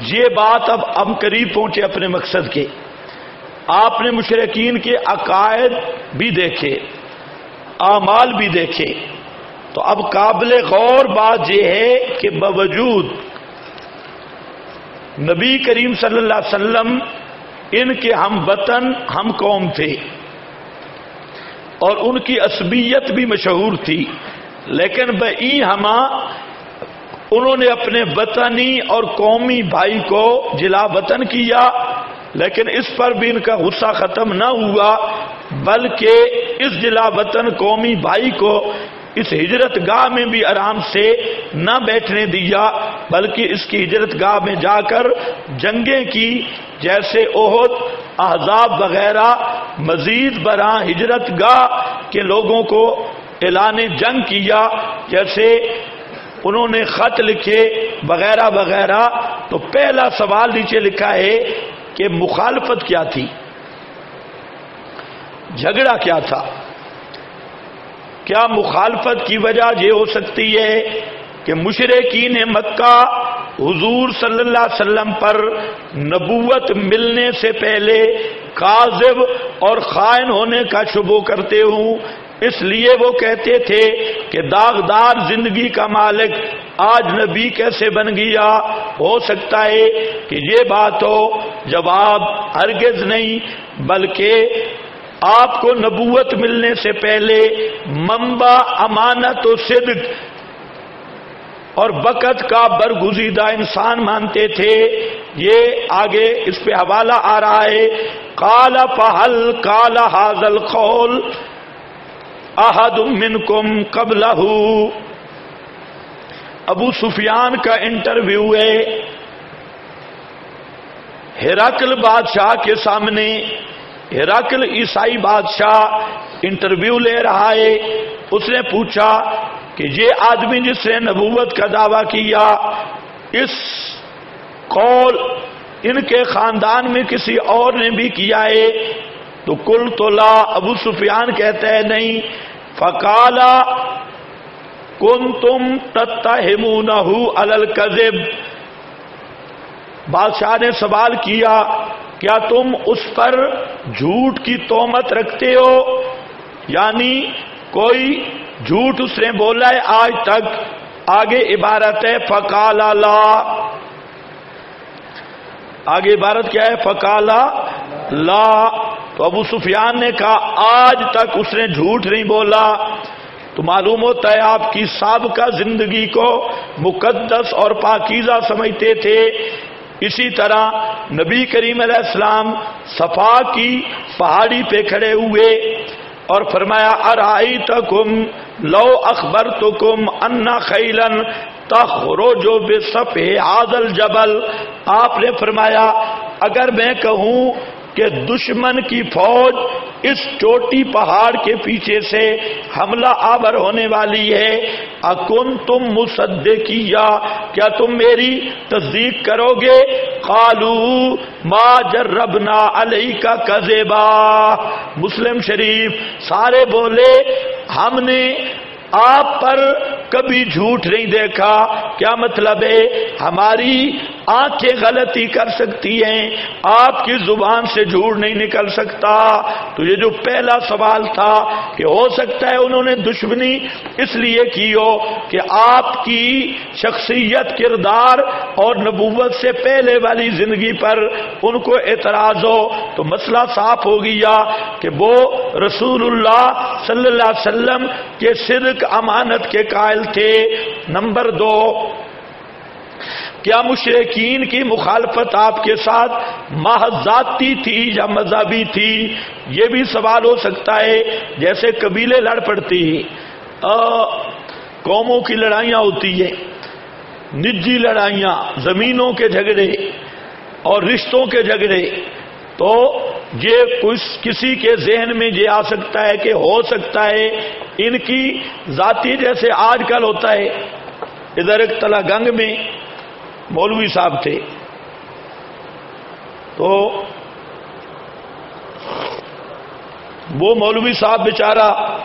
یہ بات اب ہم قریب پہنچے اپنے مقصد کے۔ آپ نے مشرقین کے عقائد بھی دیکھے، اعمال بھی دیکھے۔ تو اب قابل غور بات یہ ہے کہ باوجود نبی کریم صلی اللہ علیہ وسلم ان کے ہم وطن، ہم قوم تھے۔ اور ان کی عصبیت بھی مشہور تھی۔ لیکن بئی ہما انہوں نے اپنے وطنی اور قومی بھائی کو جلا وطن کیا۔ لیکن اس پر بھی ان کا غصہ ختم نہ ہوا، بلکہ اس جلا وطن قومی بھائی کو اس ہجرت گاہ میں بھی آرام سے نہ بیٹھنے دیا، بلکہ اس کی ہجرت گاہ میں جا کر جنگیں کی، جیسے عہد احزاب وغیرہ، مزید برآں ہجرت گاہ کے لوگوں کو اعلان جنگ کیا، جیسے انہوں نے خط لکھے وغیرہ وغیرہ۔ تو پہلا سوال نیچے لکھا ہے کہ مخالفت کیا تھی؟ جھگڑا کیا تھا؟ کیا مخالفت کی وجہ یہ ہو سکتی ہے کہ مشرقین مکہ حضور صلی اللہ علیہ وسلم پر نبوت ملنے سے پہلے کاذب اور خائن ہونے کا شبو کرتے ہوں اس لیے وہ کہتے تھے کہ داغدار زندگی کا مالک آج نبی کیسے بن گیا؟ ہو سکتا ہے کہ یہ بات ہو جواب ہرگز نہیں، بلکہ آپ کو نبوت ملنے سے پہلے ممبا امانت و صدق اور بکت کا برگزیدہ انسان مانتے تھے۔ یہ آگے اس پہ حوالہ آ رہا ہے۔ کالا پہل کالا حاضل قول احد منکم قبلہ ابو سفیان کا انٹرویو ہے۔ ہیراکل بادشاہ کے سامنے، ہیراکل عیسائی بادشاہ انٹرویو لے رہا ہے۔ اس نے پوچھا کہ یہ آدمی جس نے نبوت کا دعویٰ کیا، اس قول ان کے خاندان میں کسی اور نے بھی کیا ہے؟ تو کل تو لا ابو سفیان کہتے ہیں نہیں۔ فکالا کن تم تتا الکذب۔ بادشاہ نے سوال کیا کیا تم اس پر جھوٹ کی تومت رکھتے ہو؟ یعنی کوئی جھوٹ اس نے بولا ہے آج تک؟ آگے عبارت ہے فکالا لا۔ آگے عبارت کیا ہے؟ فکالا لا، تو ابو سفیان نے کہا، آج تک اس نے جھوٹ نہیں بولا۔ تو معلوم ہوتا ہے آپ کی سابقہ زندگی کو مقدس اور پاکیزہ سمجھتے تھے۔ اسی طرح نبی کریم علیہ السلام صفا کی پہاڑی پہ کھڑے ہوئے اور فرمایا ارائی تکم لو اخبر تو کم انا خیلن تخرو جو بے جبل آپ نے فرمایا، اگر میں کہوں کہ دشمن کی فوج اس چوٹی پہاڑ کے پیچھے سے حملہ آور ہونے والی ہے اکن تم کیا کیا تم میری تصدیق کرو گے؟ کالو ما جربنا علیہ کا کزیبا مسلم شریف سارے بولے، ہم نے آپ پر کبھی جھوٹ نہیں دیکھا کیا مطلب ہے؟ ہماری آنکھیں غلطی کر سکتی ہیں، آپ کی زبان سے جھوٹ نہیں نکل سکتا۔ تو یہ جو پہلا سوال تھا کہ ہو سکتا ہے انہوں نے دشمنی اس لیے کی ہو کہ آپ کی شخصیت، کردار اور نبوت سے پہلے والی زندگی پر ان کو اعتراض ہو۔ تو مسئلہ صاف ہو گیا کہ وہ رسول اللہ صلی اللہ علیہ وسلم کے صدق، امانت کے قائل تھے۔ نمبر دو کیا مشرقین کی مخالفت آپ کے ساتھ محضاتی تھی یا مذہبی تھی؟ یہ بھی سوال ہو سکتا ہے، جیسے قبیلے لڑ پڑتی قوموں کی لڑائیاں ہوتی ہیں، نجی لڑائیاں، زمینوں کے جھگڑے اور رشتوں کے جھگڑے۔ تو یہ کسی کے ذہن میں یہ آ سکتا ہے کہ ہو سکتا ہے ان کی ذاتی جیسے آج کل ہوتا ہے، ادھر ایک تلا گنگ میں مولوی صاحب تھے۔ تو وہ مولوی صاحب بیچارہ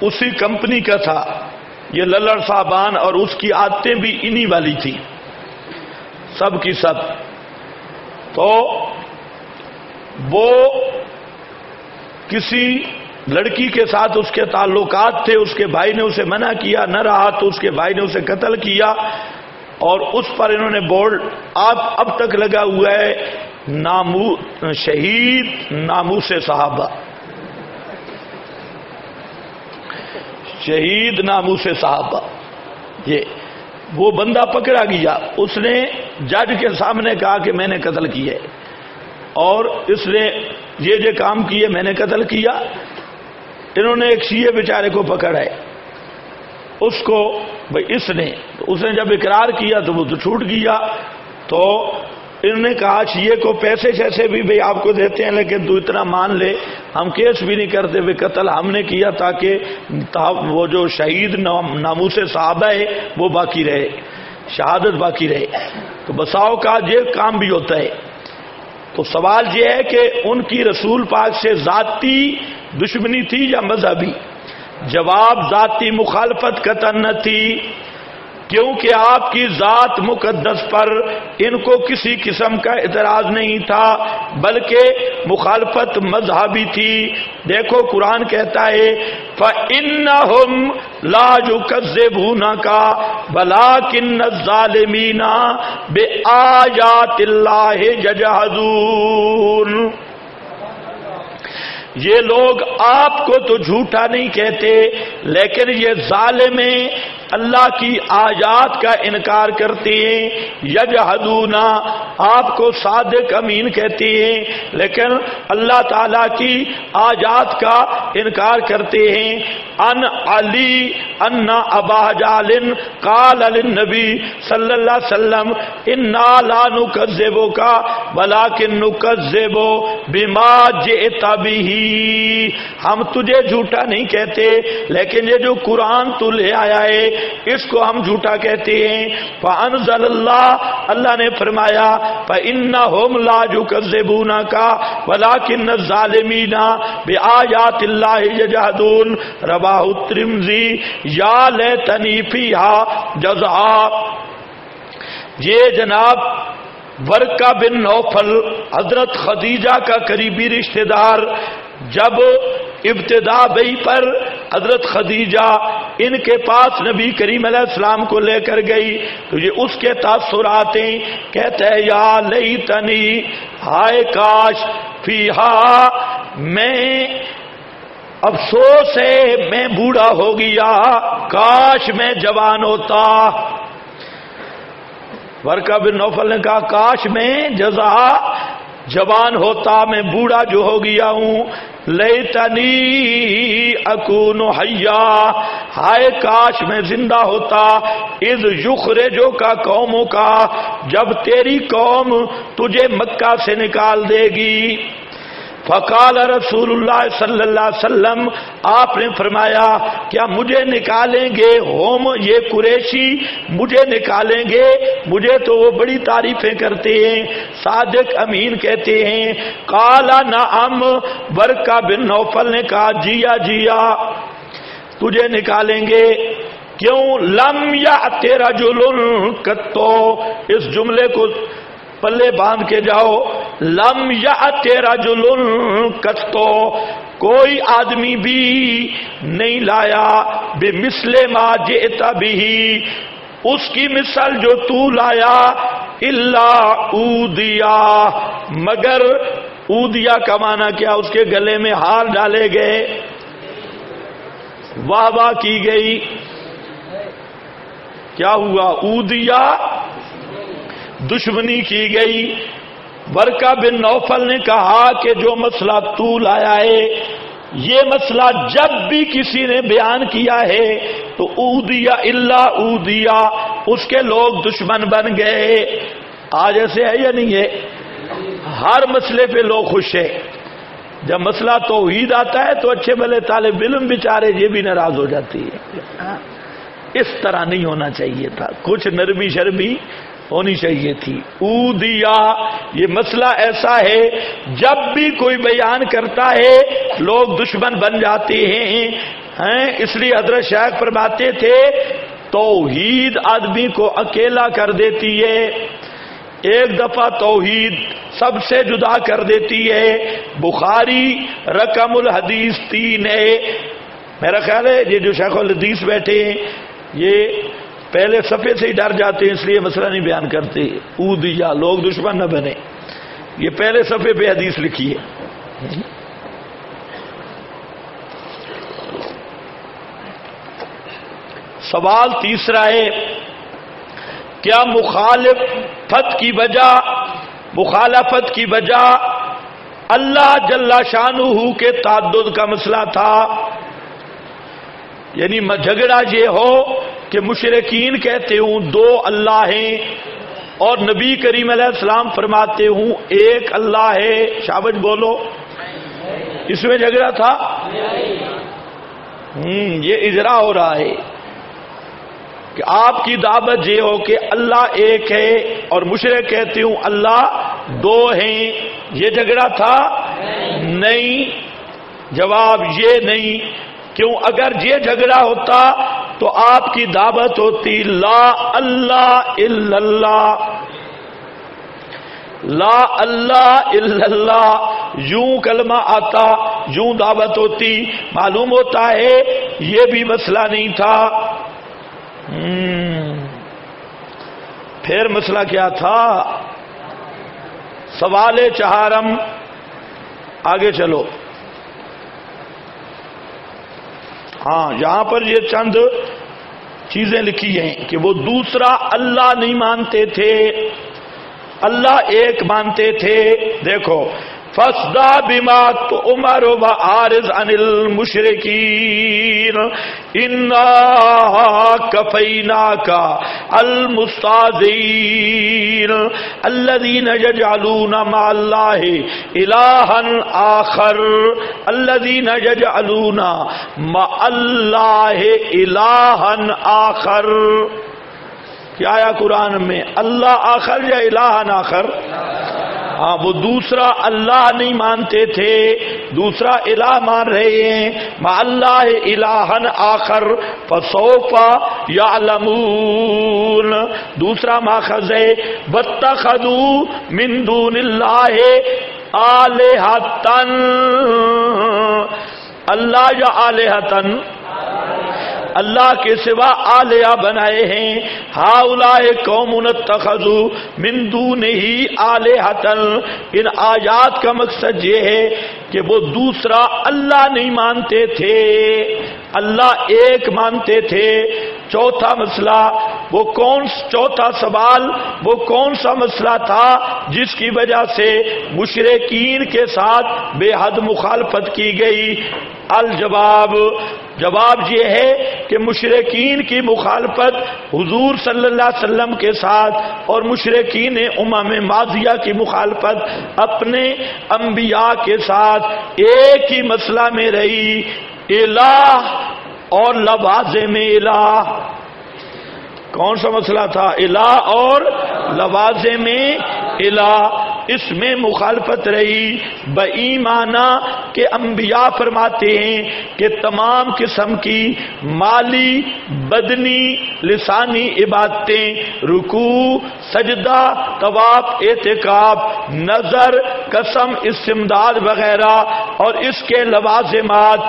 اسی کمپنی کا تھا۔ یہ للڑ صاحبان اور اس کی عادتیں بھی انہی والی تھی۔ سب کی سب۔ تو وہ کسی لڑکی کے ساتھ اس کے تعلقات تھے، اس کے بھائی نے اسے منع کیا، نہ رہا تو اس کے بھائی نے اسے قتل کیا۔ اور اس پر انہوں نے بورڈ اب اب تک لگا ہوا ہے نامو، شہید نامو سے صحابہ۔ شہید نامو سے صحابہ۔ یہ وہ بندہ پکڑا گیا۔ اس نے جج کے سامنے کہا کہ میں نے قتل کیا اور اس نے یہ جو کام کیے، میں نے قتل کیا۔ انہوں نے ایک شیعہ بیچارے کو پکڑا ہے۔ اس کو بھائی اس نے اس نے جب اقرار کیا تو وہ تو چھوٹ گیا۔ تو انہوں نے کہا، شیعہ کو پیسے شیسے بھی بھائی آپ کو دیتے ہیں، لیکن تو اتنا مان لے، ہم کیس بھی نہیں کرتے بھائی قتل ہم نے کیا تاکہ وہ جو شہید نامو سے صحابہ ہے، وہ باقی رہے، شہادت باقی رہے۔ تو بساؤ کا یہ کام بھی ہوتا ہے۔ تو سوال یہ ہے کہ ان کی رسول پاک سے ذاتی دشمنی تھی یا مذہبی؟ جواب ذاتی مخالفت قطن نہ تھی۔ کیونکہ آپ کی ذات مقدس پر ان کو کسی قسم کا اعتراض نہیں تھا، بلکہ مخالفت مذہبی تھی۔ دیکھو، قرآن کہتا ہے، فَإِنَّهُمْ لَا يُكَذِّبُونَ کا بلا کن ظالمینا بے یہ لوگ آپ کو تو جھوٹا نہیں کہتے، لیکن یہ ظالمیں اللہ کی آیات کا انکار کرتے ہیں یج آپ کو صادق امین کہتے ہیں، لیکن اللہ تعالی کی آیات کا انکار کرتے ہیں۔ ان علی انا ابا جالن کال نبی صلی اللہ علیہ وسلم، انا لا نکذبو کا بلاکن نکذبو بما جئتا بھی ہم تجھے جھوٹا نہیں کہتے، لیکن یہ جو قرآن تو لے آیا ہے اس کو ہم جھوٹا کہتے ہیں۔ فانزل اللہ اللہ نے فرمایا فانہم لا یکذبون کا ولکن الظالمین بآیات اللہ یجحدون رواہ الترمذی یا لیتنی فیھا جزاء یہ جناب ورکا بن نوفل، حضرت خدیجہ کا قریبی رشتہ دار، جب ابتدا بئی پر حضرت خدیجہ ان کے پاس نبی کریم علیہ السلام کو لے کر گئی۔ تو یہ اس کے تاثرات کہتے ہیں، یا لئی تنی ہائے کاش، فیہا، میں افسوس ہے، میں بوڑھا ہو گیا، کاش میں جوان ہوتا۔ ورکا بن نوفل نے کہا، کاش میں جزا جوان ہوتا، میں بوڑھا جو ہو گیا ہوں۔ لیتنی اکون حیا۔ ہائے کاش میں زندہ ہوتا۔ از یخرے جو کا قوموں کا جب تیری قوم تجھے مکہ سے نکال دے گی۔ فقال رسول اللہ صلی اللہ علیہ وسلم، آپ نے فرمایا، کیا مجھے نکالیں گے ہوم یہ قریشی؟ مجھے نکالیں گے، مجھے تو وہ بڑی تعریفیں کرتے ہیں۔ صادق امین کہتے ہیں کالا نعم برکا بن نوفل نے کہا، جیا جیا، تجھے نکالیں گے۔ کیوں؟ لم یا تیرا جلن کتو، اس جملے کو پلے باندھ کے جاؤ۔ لم یا تیرا جلن کتو کوئی آدمی بھی نہیں لایا۔ بے مسلے ماں جیتا بھی اس کی مثال جو تو لایا اللہ اودیا۔ مگر اودیا کا معنی کیا؟ اس کے گلے میں ہار ڈالے گئے۔ واہ واہ کی گئی۔ کیا ہوا؟ اودیا۔ دشمنی کی گئی۔ برکا بن نوفل نے کہا کہ جو مسئلہ تو لایا ہے، یہ مسئلہ جب بھی کسی نے بیان کیا ہے تو اودیا اللہ اودیا، اس کے لوگ دشمن بن گئے۔ آج ایسے ہے یا نہیں ہے؟ ہر مسئلے پہ لوگ خوش ہے جب مسئلہ توحید آتا ہے تو اچھے بھلے طالب علم بیچارے یہ بھی ناراض ہو جاتی ہے اس طرح نہیں ہونا چاہیے تھا۔ کچھ نرمی شرمی ہونی چاہیے تھی۔ او دیا، یہ مسئلہ ایسا ہے، جب بھی کوئی بیان کرتا ہے، لوگ دشمن بن جاتے ہیں اس لیے حضرت شاہ فرماتے تھے، توحید آدمی کو اکیلا کر دیتی ہے۔ ایک دفعہ توحید سب سے جدا کر دیتی ہے۔ بخاری رقم الحدیث تین ہے۔ میرا خیال ہے، یہ جو شیخ الحدیث بیٹھے ہیں، یہ پہلے صفحے سے ہی ڈر جاتے ہیں، اس لیے مسئلہ نہیں بیان کرتے۔ او دیا لوگ دشمن نہ بنے۔ یہ پہلے صفحے پہ حدیث لکھی ہے۔ سوال تیسرا ہے، کیا مخالفت کی وجہ، مخالفت کی وجہ اللہ جل شان کے تعدد کا مسئلہ تھا؟ یعنی جھگڑا یہ ہو کہ مشرقین کہتے ہوں، دو اللہ ہیں اور نبی کریم علیہ السلام فرماتے ہوں، ایک اللہ ہے۔ شابج بولو۔ اس میں جھگڑا تھا؟ ہوں، یہ اجرا ہو رہا ہے کہ آپ کی دعوت یہ ہو کہ اللہ ایک ہے اور مشرق کہتے ہوں، اللہ دو ہیں۔ یہ جھگڑا تھا؟ نہیں۔ جواب یہ نہیں کیوں؟ اگر یہ جھگڑا ہوتا تو آپ کی دعوت ہوتی، لا اللہ الا اللہ، لا اللہ الا اللہ، یوں کلمہ آتا، یوں دعوت ہوتی۔ معلوم ہوتا ہے یہ بھی مسئلہ نہیں تھا۔ پھر مسئلہ کیا تھا؟ سوال چہارم، آگے چلو۔ ہاں یہاں پر یہ چند چیزیں لکھی ہیں کہ وہ دوسرا اللہ نہیں مانتے تھے، اللہ ایک مانتے تھے۔ دیکھو فسدا بیما تو عمر و عارض انل مشرقین انا کفینا کا المستاذین الذین یجعلون مع اللہ الہا آخر الذین یجعلون مع اللہ الہا آخر کیا آیا قرآن میں؟ اللہ آخر یا الہا آخر؟ ہاں وہ دوسرا اللہ نہیں مانتے تھے، دوسرا الہ مان رہے ہیں۔ ما اللہ الہن آخر فسوفا یا دوسرا ماخذ ہے بتخدو من دون اللہ آلہتن اللہ یا آلہتن اللہ کے سوا آلیہ بنائے ہیں۔ ہاؤلا قوم تخذو مندو نہیں آلے ان آیات کا مقصد یہ ہے کہ وہ دوسرا اللہ نہیں مانتے تھے۔ اللہ ایک مانتے تھے۔ چوتھا مسئلہ، وہ کون چوتھا سوال، وہ کون سا مسئلہ تھا جس کی وجہ سے مشرقین کے ساتھ بے حد مخالفت کی گئی؟ الجواب، جواب یہ ہے کہ مشرقین کی مخالفت حضور صلی اللہ علیہ وسلم کے ساتھ اور مشرقین امام ماضیہ کی مخالفت اپنے انبیاء کے ساتھ ایک ہی مسئلہ میں رہی۔ الہ اور لواز میں الہ کون سا مسئلہ تھا؟ الہ اور لواز میں الہ۔ اس میں مخالفت رہی۔ بایمانہ کہ انبیاء فرماتے ہیں کہ تمام قسم کی مالی، بدنی، لسانی عبادتیں، رکوع، سجدہ، طواف، اعتکاب، نظر، قسم، استمداد وغیرہ اور اس کے لوازمات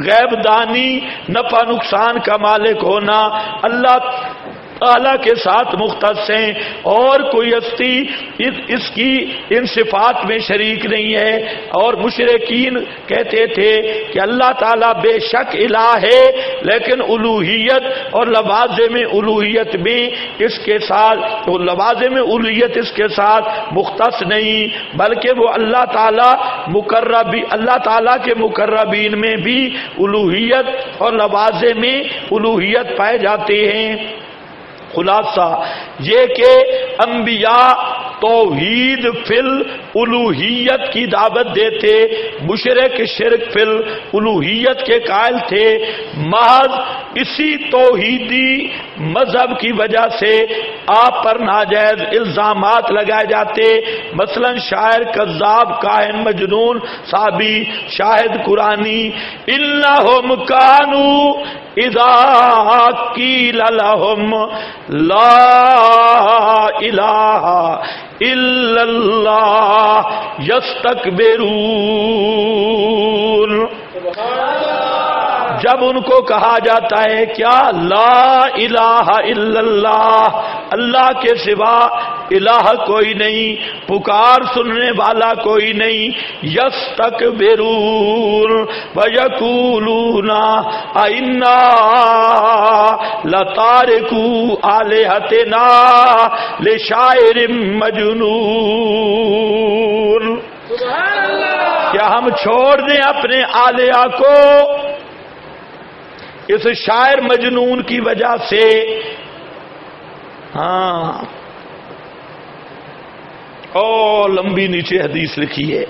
غیب دانی نفع نقصان کا مالک ہونا اللہ تعالی کے ساتھ مختص ہیں اور کوئی ہستی اس کی ان صفات میں شریک نہیں ہے اور مشرقین کہتے تھے کہ اللہ تعالیٰ بے شک الہ ہے لیکن الوحیت اور لواز میں الوحیت میں اس کے ساتھ لواز میں الوحیت اس کے ساتھ مختص نہیں بلکہ وہ اللہ تعالیٰ مقربی اللہ تعالیٰ کے مقربین میں بھی الوحیت اور لواز میں الوحیت پائے جاتے ہیں خلاصہ یہ کہ انبیاء توحید فل الوحیت کی دعوت دیتے، مشرق شرک فل الوحیت کے قائل تھے۔ محض اسی توحیدی مذہب کی وجہ سے آپ پر ناجائز الزامات لگائے جاتے۔ مثلا شاعر، کذاب، کاہن، مجنون صابی شاہد، قرآنی اللہ کانو اذا قیل لهم لا الہ الا اللہ یستکبرون جب ان کو کہا جاتا ہے کیا لا الہ الا اللہ اللہ کے سوا الہ کوئی نہیں پکار سننے والا کوئی نہیں یس تک بیرون ویقولونا اینا لتارکو آلہتنا لشائر مجنون کیا ہم چھوڑ دیں اپنے آلیہ کو؟ اس شاعر مجنون کی وجہ سے ہاں او لمبی نیچے حدیث لکھی ہے۔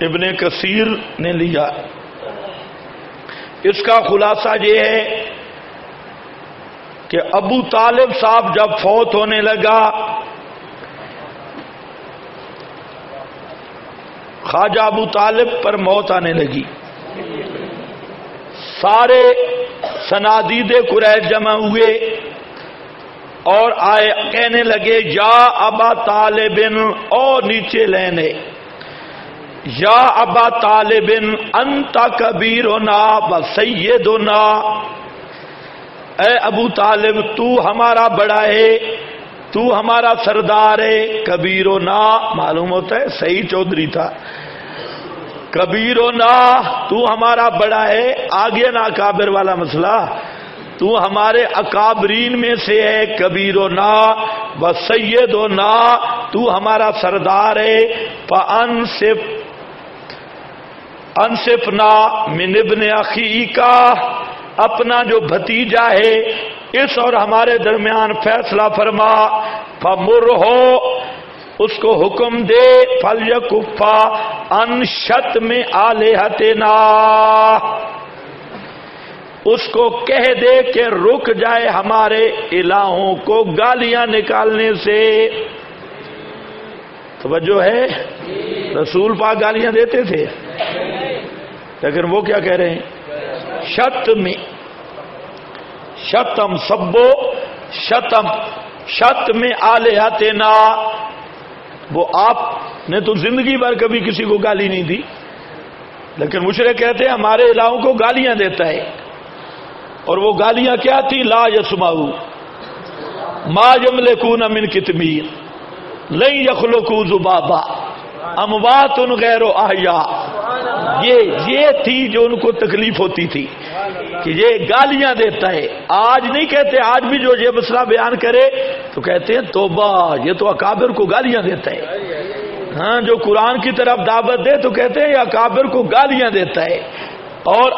ابن کثیر نے لیا۔ اس کا خلاصہ یہ ہے کہ ابو طالب صاحب جب فوت ہونے لگا، خواجہ ابو طالب پر موت آنے لگی۔ سارے سنادید قریش جمع ہوئے اور آئے، کہنے لگے، یا ابا طالب اور نیچے لینے۔ یا ابا طالب انتا کبیر ہونا و سید ہونا اے ابو طالب، تو ہمارا بڑا ہے، تو ہمارا سردار ہے۔ کبیر و نا، معلوم ہوتا ہے، صحیح چودھری تھا۔ کبیر و نا، تو ہمارا بڑا ہے۔ آگے نا کابر والا مسئلہ، تو ہمارے اکابرین میں سے ہے کبیر و نا، و سید و نا، تو ہمارا سردار ہے۔ انصف انصف نا من ابن عقی کا اپنا جو بھتیجا ہے، اس اور ہمارے درمیان فیصلہ فرما، فمر ہو، اس کو حکم دے، فل یقفا انشت میں آلے نا اس کو کہہ دے کہ رک جائے ہمارے الہوں کو گالیاں نکالنے سے۔ توجہ ہے؟ رسول پاک گالیاں دیتے تھے۔ لیکن وہ کیا کہہ رہے ہیں؟ شت میں شتم سبو شتم شت میں آلے آتے نا وہ آپ نے تو زندگی بھر کبھی کسی کو گالی نہیں دی۔ لیکن مشرے کہتے ہیں، ہمارے الہوں کو گالیاں دیتا ہے۔ اور وہ گالیاں کیا تھی لا یسماؤ ما جملے کو کتمیر۔ لئی یخلو کو زبابا اموات ان غیر و آیا یہ یہ تھی جو ان کو تکلیف ہوتی تھی کہ یہ گالیاں دیتا ہے. آج نہیں کہتے، آج بھی جو یہ مسئلہ بیان کرے تو کہتے ہیں، توبہ، یہ تو اکابر کو گالیاں دیتا ہے. ہاں جو قرآن کی طرف دعوت دے تو کہتے ہیں، یہ اکابر کو گالیاں دیتا ہے. اور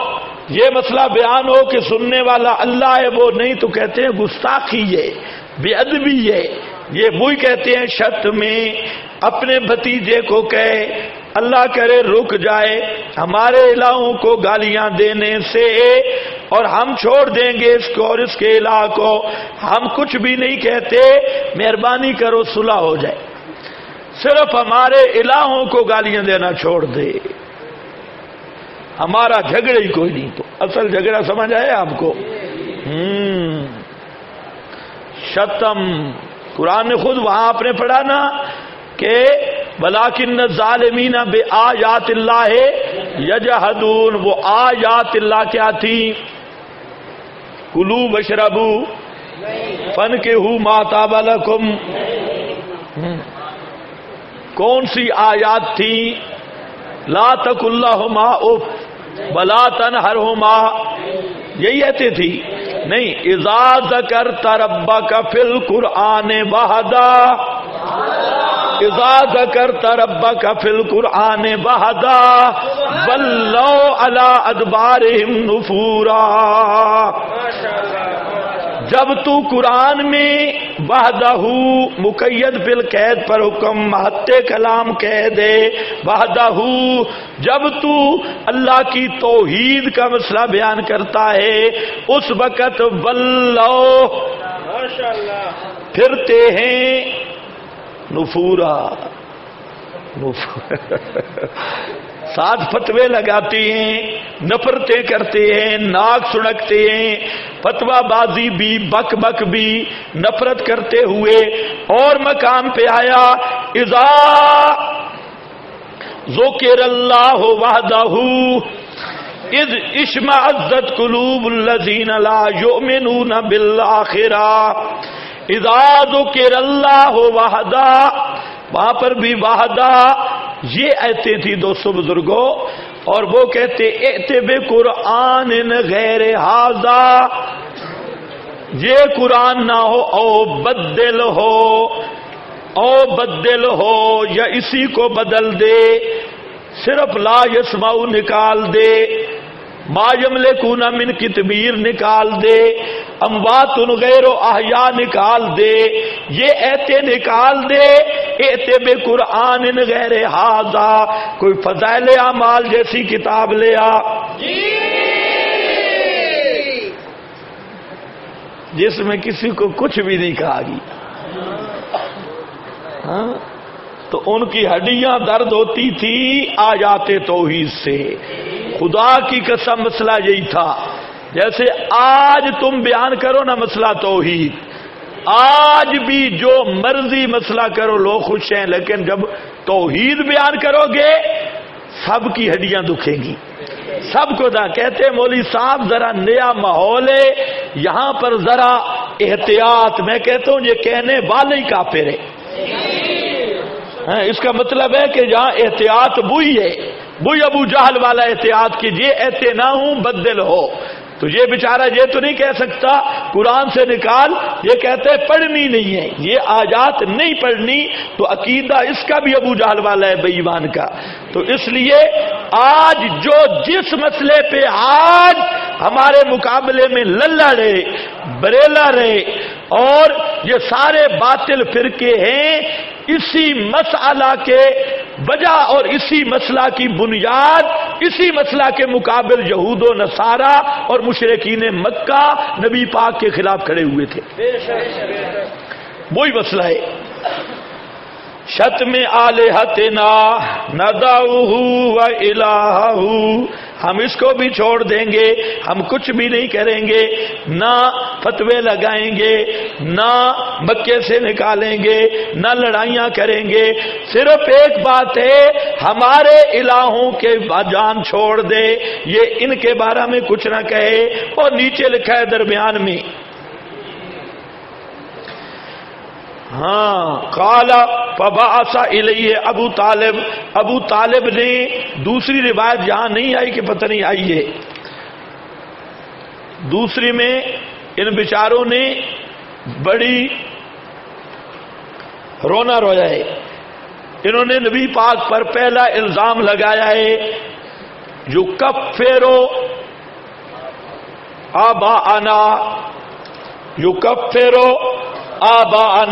یہ مسئلہ بیان ہو کہ سننے والا اللہ ہے، وہ نہیں تو کہتے ہیں، گستاخی ہے، بے ادبی ہے. یہ وہی کہتے ہیں، شت میں اپنے بھتیجے کو کہے، اللہ کرے رک جائے، ہمارے الہوں کو گالیاں دینے سے، اور ہم چھوڑ دیں گے اس کو اور اس کے الہ کو۔ ہم کچھ بھی نہیں کہتے، مہربانی کرو صلح ہو جائے۔ صرف ہمارے الہوں کو گالیاں دینا چھوڑ دے۔ ہمارا جھگڑے ہی کوئی نہیں تو۔ اصل جھگڑا سمجھ آئے آپ کو؟ شتم۔ قرآن نے خود وہاں آپ نے پڑھا نا کہ بلاکن ظالمین بے آ یات اللہ ہے یجہدون وہ آ یات اللہ کیا تھی کلو بشربو فن کے ہو ماتا بالکم کون سی آیات تھی لا تک اللہ ما اف بلا تن ہر ہوما یہی ایتے تھی۔ نہیں اجاز کر تربا کا فل قرآن بہدا اجاز کر تربا کا فل قرآن بہدا بلو اللہ ادبار نفورا۔ جب تو قرآن میں وحدہ مقید فل قید پر حکم محت کلام کہہ دے وحدہ جب تو اللہ کی توحید کا مسئلہ بیان کرتا ہے اس وقت بلو پھرتے ہیں نفورا. ساتھ فتوے لگاتے ہیں، نفرتیں کرتے ہیں، ناک سڑکتے ہیں فتوا بازی بھی، بک بک بھی، نفرت کرتے ہوئے اور مقام پہ آیا ازا ذکر اللہ وحدہ، اذ اشم عزت قلوب الذین لا یؤمنون بالآخرہ اذا ذکر اللہ وحدہ، وہاں پر بھی وحدہ، یہ ایتے تھی دوستو بزرگوں اور وہ کہتے ایتے بے قرآن غیر حاضا یہ قرآن نہ ہو، او بدل ہو، او بدل ہو، یا اسی کو بدل دے، صرف لا یسماؤ نکال دے۔ ما جملے کونا من کی تبیر نکال دے اموات غیر و احیا نکال دے۔ یہ ایتے نکال دے ایتے بے قرآن غیر حاضا۔ کوئی فضائل اعمال جیسی کتاب لے آ۔ جس میں کسی کو کچھ بھی نہیں کہا گی ہاں؟ تو ان کی ہڈیاں درد ہوتی تھی آ جاتے توحید سے۔ خدا کی قسم مسئلہ یہی تھا۔ جیسے آج تم بیان کرو نا مسئلہ توحید۔ آج بھی جو مرضی مسئلہ کرو، لوگ خوش ہیں، لیکن جب توحید بیان کرو گے، سب کی ہڈیاں دکھیں گی۔ سب کو دا کہتے مولی صاحب، ذرا نیا ماحول ہے، یہاں پر ذرا احتیاط۔ میں کہتا ہوں، یہ کہنے والے ہی کافر ہے ہاں، اس کا مطلب ہے کہ جہاں احتیاط بوئی ہے بھائی ابو جہل والا احتیاط کیجیے ایسے نہ ہوں، بدل ہو۔ تو یہ بیچارہ یہ تو نہیں کہہ سکتا، قرآن سے نکال، یہ کہتے پڑھنی نہیں ہے۔ یہ آجات نہیں پڑھنی، تو عقیدہ اس کا بھی ابو جہل والا ہے بےمان کا۔ تو اس لیے آج جو جس مسئلے پہ آج ہمارے مقابلے میں للہ رہے بریلا رہے اور یہ سارے باطل فرقے ہیں، اسی مسئلہ کے وجہ اور اسی مسئلہ کی بنیاد، اسی مسئلہ کے مقابل یہود و نصارہ اور مشرقین مکہ نبی پاک کے خلاف کھڑے ہوئے تھے۔ وہی مسئلہ ہے۔ شت میں آلے ہتنا و ہم اس کو بھی چھوڑ دیں گے، ہم کچھ بھی نہیں کریں گے، نہ فتوے لگائیں گے، نہ مکے سے نکالیں گے، نہ لڑائیاں کریں گے۔ صرف ایک بات ہے، ہمارے الہوں کے جان چھوڑ دے، یہ ان کے بارے میں کچھ نہ کہے اور نیچے لکھا ہے درمیان میں۔ ہاں۔ کالا پباسا الیہ ابو طالب۔ ابو طالب نے دوسری روایت یہاں نہیں آئی کہ پتہ نہیں آئی ہے۔ دوسری میں ان بیچاروں نے بڑی رونا رویا ہے۔ انہوں نے نبی پاک پر پہلا الزام لگایا ہے۔ جو کب فیرو آبا آنا جو کب فیرو آبا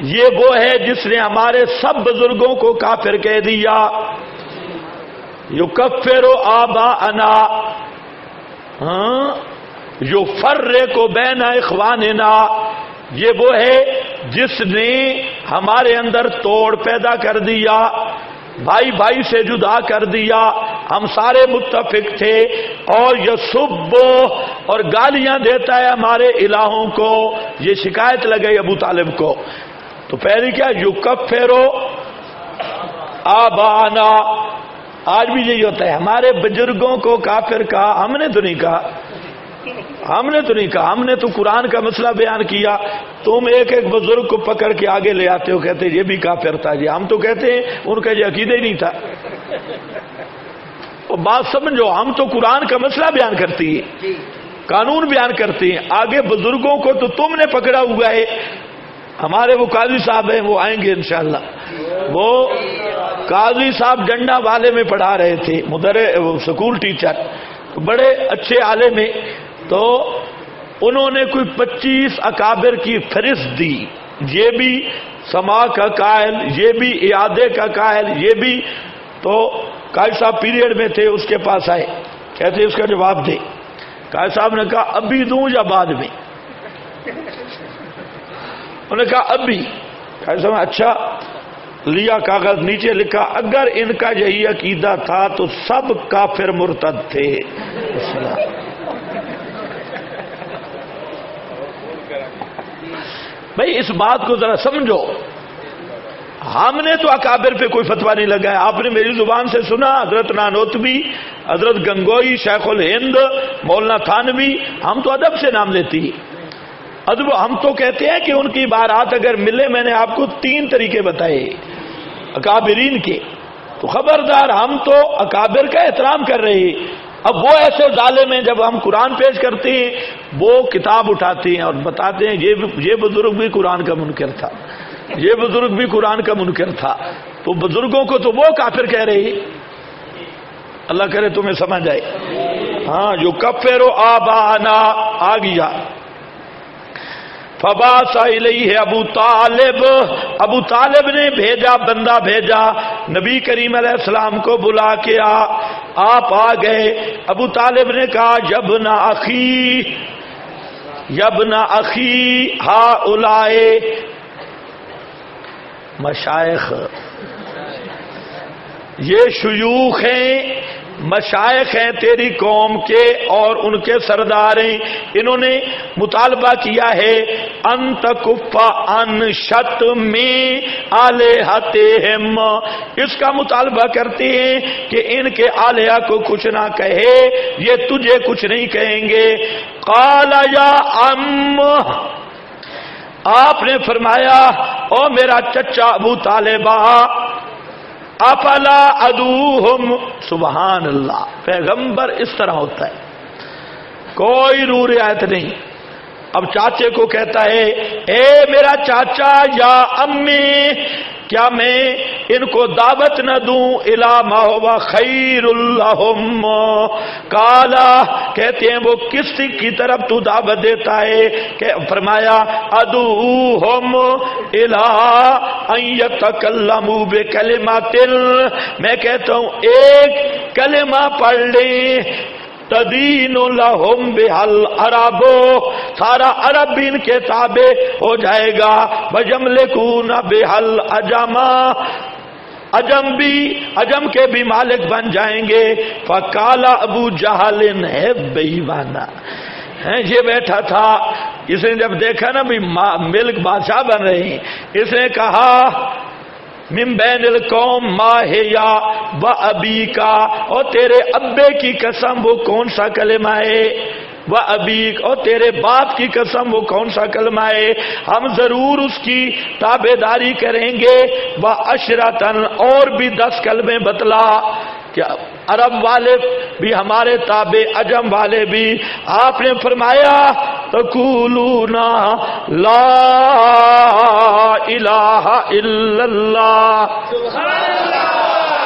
یہ وہ ہے جس نے ہمارے سب بزرگوں کو کافر کہہ دیا۔ یو کفیرو آبا انا ہاں؟ جو فرے کو بینا اخوان یہ وہ ہے جس نے ہمارے اندر توڑ پیدا کر دیا۔ بھائی بھائی سے جدا کر دیا۔ ہم سارے متفق تھے اور یہ اور گالیاں دیتا ہے ہمارے الہوں کو۔ یہ شکایت لگئی ابو طالب کو۔ تو پہلی کیا؟ یو کب پھیرو۔ آبانا۔ آج بھی یہی ہوتا ہے۔ ہمارے بزرگوں کو کافر کہا، ہم نے تو نہیں کہا۔ ہم نے تو نہیں کہا ہم نے تو قرآن کا مسئلہ بیان کیا۔ تم ایک ایک بزرگ کو پکڑ کے آگے لے آتے ہو کہتے یہ بھی کافر تھا جی۔ ہم تو کہتے ہیں ان کا یہ عقیدہ ہی نہیں تھا۔ بات سمجھو ہم تو قرآن کا مسئلہ بیان کرتی ہے قانون بیان کرتے ہیں۔ آگے بزرگوں کو تو تم نے پکڑا ہوا ہے۔ ہمارے وہ قاضی صاحب ہیں وہ آئیں گے انشاءاللہ۔ وہ قاضی صاحب ڈنڈا والے میں پڑھا رہے تھے مدر سکول ٹیچر بڑے اچھے آلے میں تو انہوں نے کوئی پچیس اکابر کی فہرست دی۔ یہ بھی سما کا قائل، یہ بھی ایادے کا قائل، یہ بھی۔ تو قائد صاحب پیریڈ میں تھے، اس کے پاس آئے۔ کہتے اس کا جواب دے۔ قائد صاحب نے کہا، ابھی دوں یا بعد میں؟ انہوں نے کہا، ابھی۔ قائد صاحب اچھا۔ لیا کاغذ نیچے لکھا، اگر ان کا یہی عقیدہ تھا تو سب کافر مرتد تھے۔ بھائی، اس بات کو ذرا سمجھو۔ ہم نے تو اکابر پہ کوئی فتوا نہیں لگایا۔ آپ نے میری زبان سے سنا، حضرت نانوتبی حضرت گنگوئی، شیخ الہند، مولانا تھانوی، ہم تو ادب سے نام لیتی۔ ادب، ہم تو کہتے ہیں کہ ان کی بارات اگر ملے، میں نے آپ کو تین طریقے بتائے۔ اکابرین کے۔ تو خبردار، ہم تو اکابر کا احترام کر رہے۔ اب وہ ایسے ظالم ہیں، جب ہم قرآن پیش کرتے ہیں، وہ کتاب اٹھاتے ہیں اور بتاتے ہیں، یہ بزرگ بھی قرآن کا منکر تھا۔ یہ بزرگ بھی قرآن کا منکر تھا۔ تو بزرگوں کو تو وہ کافر کہہ رہی اللہ کرے تمہیں سمجھ آئے۔ ہاں جو کب پھیرو آبا آ گیا۔ فباسا ہے ابو طالب۔ ابو طالب نے بھیجا، بندہ بھیجا۔ نبی کریم علیہ السلام کو بلا کے آ، آپ آ گئے۔ ابو طالب نے کہا، جب نہ عقی یب نہ عقی ہا اے مشائق یہ شیوخ ہیں۔ مشائق ہیں تیری قوم کے اور ان کے سردار ہیں۔ انہوں نے مطالبہ کیا ہے، انت کفا ان شت میں آلیہ اس کا مطالبہ کرتے ہیں کہ ان کے آلیہ کو کچھ نہ کہے، یہ تجھے کچھ نہیں کہیں گے۔ کالا یا ام آپ نے فرمایا، او میرا چچا ابو طالبہ اپلا ادو سبحان اللہ پیغمبر اس طرح ہوتا ہے۔ کوئی رو رعایت نہیں۔ اب چاچے کو کہتا ہے، اے میرا چاچا یا امی کیا میں ان کو دعوت نہ دوں؟ الا خیر الحم کالا کہتے ہیں، وہ کس کی طرف تو دعوت دیتا ہے؟ کہ فرمایا ادو ہوم الا بے کلمہ تل میں کہتا ہوں، ایک کلمہ پڑھ لیں تدین لہم بحل عربو سارا عرب ان کے تابع ہو جائے گا۔ بجم لکون بحل اجما اجم بھی اجم کے بھی مالک بن جائیں گے۔ فکالا ابو جہل ہے بیوانا۔ یہ بیٹھا تھا۔ اس نے جب دیکھا نا بھی ملک بادشاہ بن رہے ہیں۔ اس نے کہا من بین القوم ماہ و ابی کا اور تیرے ابے کی قسم وہ کون سا کلمہ ہے؟ وہ ابی اور تیرے باپ کی قسم وہ کون سا کلمہ ہے؟ ہم ضرور اس کی تابے داری کریں گے. وہ اشرتن اور بھی دس کلمے بتلا. کہ عرب والے بھی، ہمارے تابع اجم والے بھی۔ آپ نے فرمایا، تقولونا لا الہ الا اللہ۔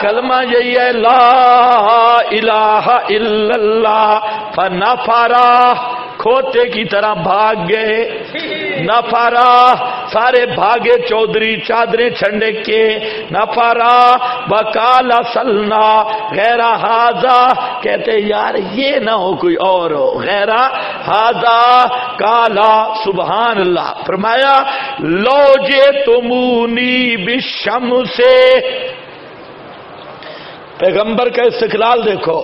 کلمہ یہی ہے، لا الہ الا اللہ۔ فنفرہ کھوتے کی طرح بھاگ گئے۔ نفارا سارے بھاگے چودھری چادریں چھنڈے کے۔ نفارا بکالا سلنا غیرا ہاضا کہتے یار یہ نہ ہو کوئی اور ہو۔ غیرا ہاضا کالا سبحان اللہ فرمایا، لو جے تمونی بشم سے پیغمبر کا استقلال دیکھو۔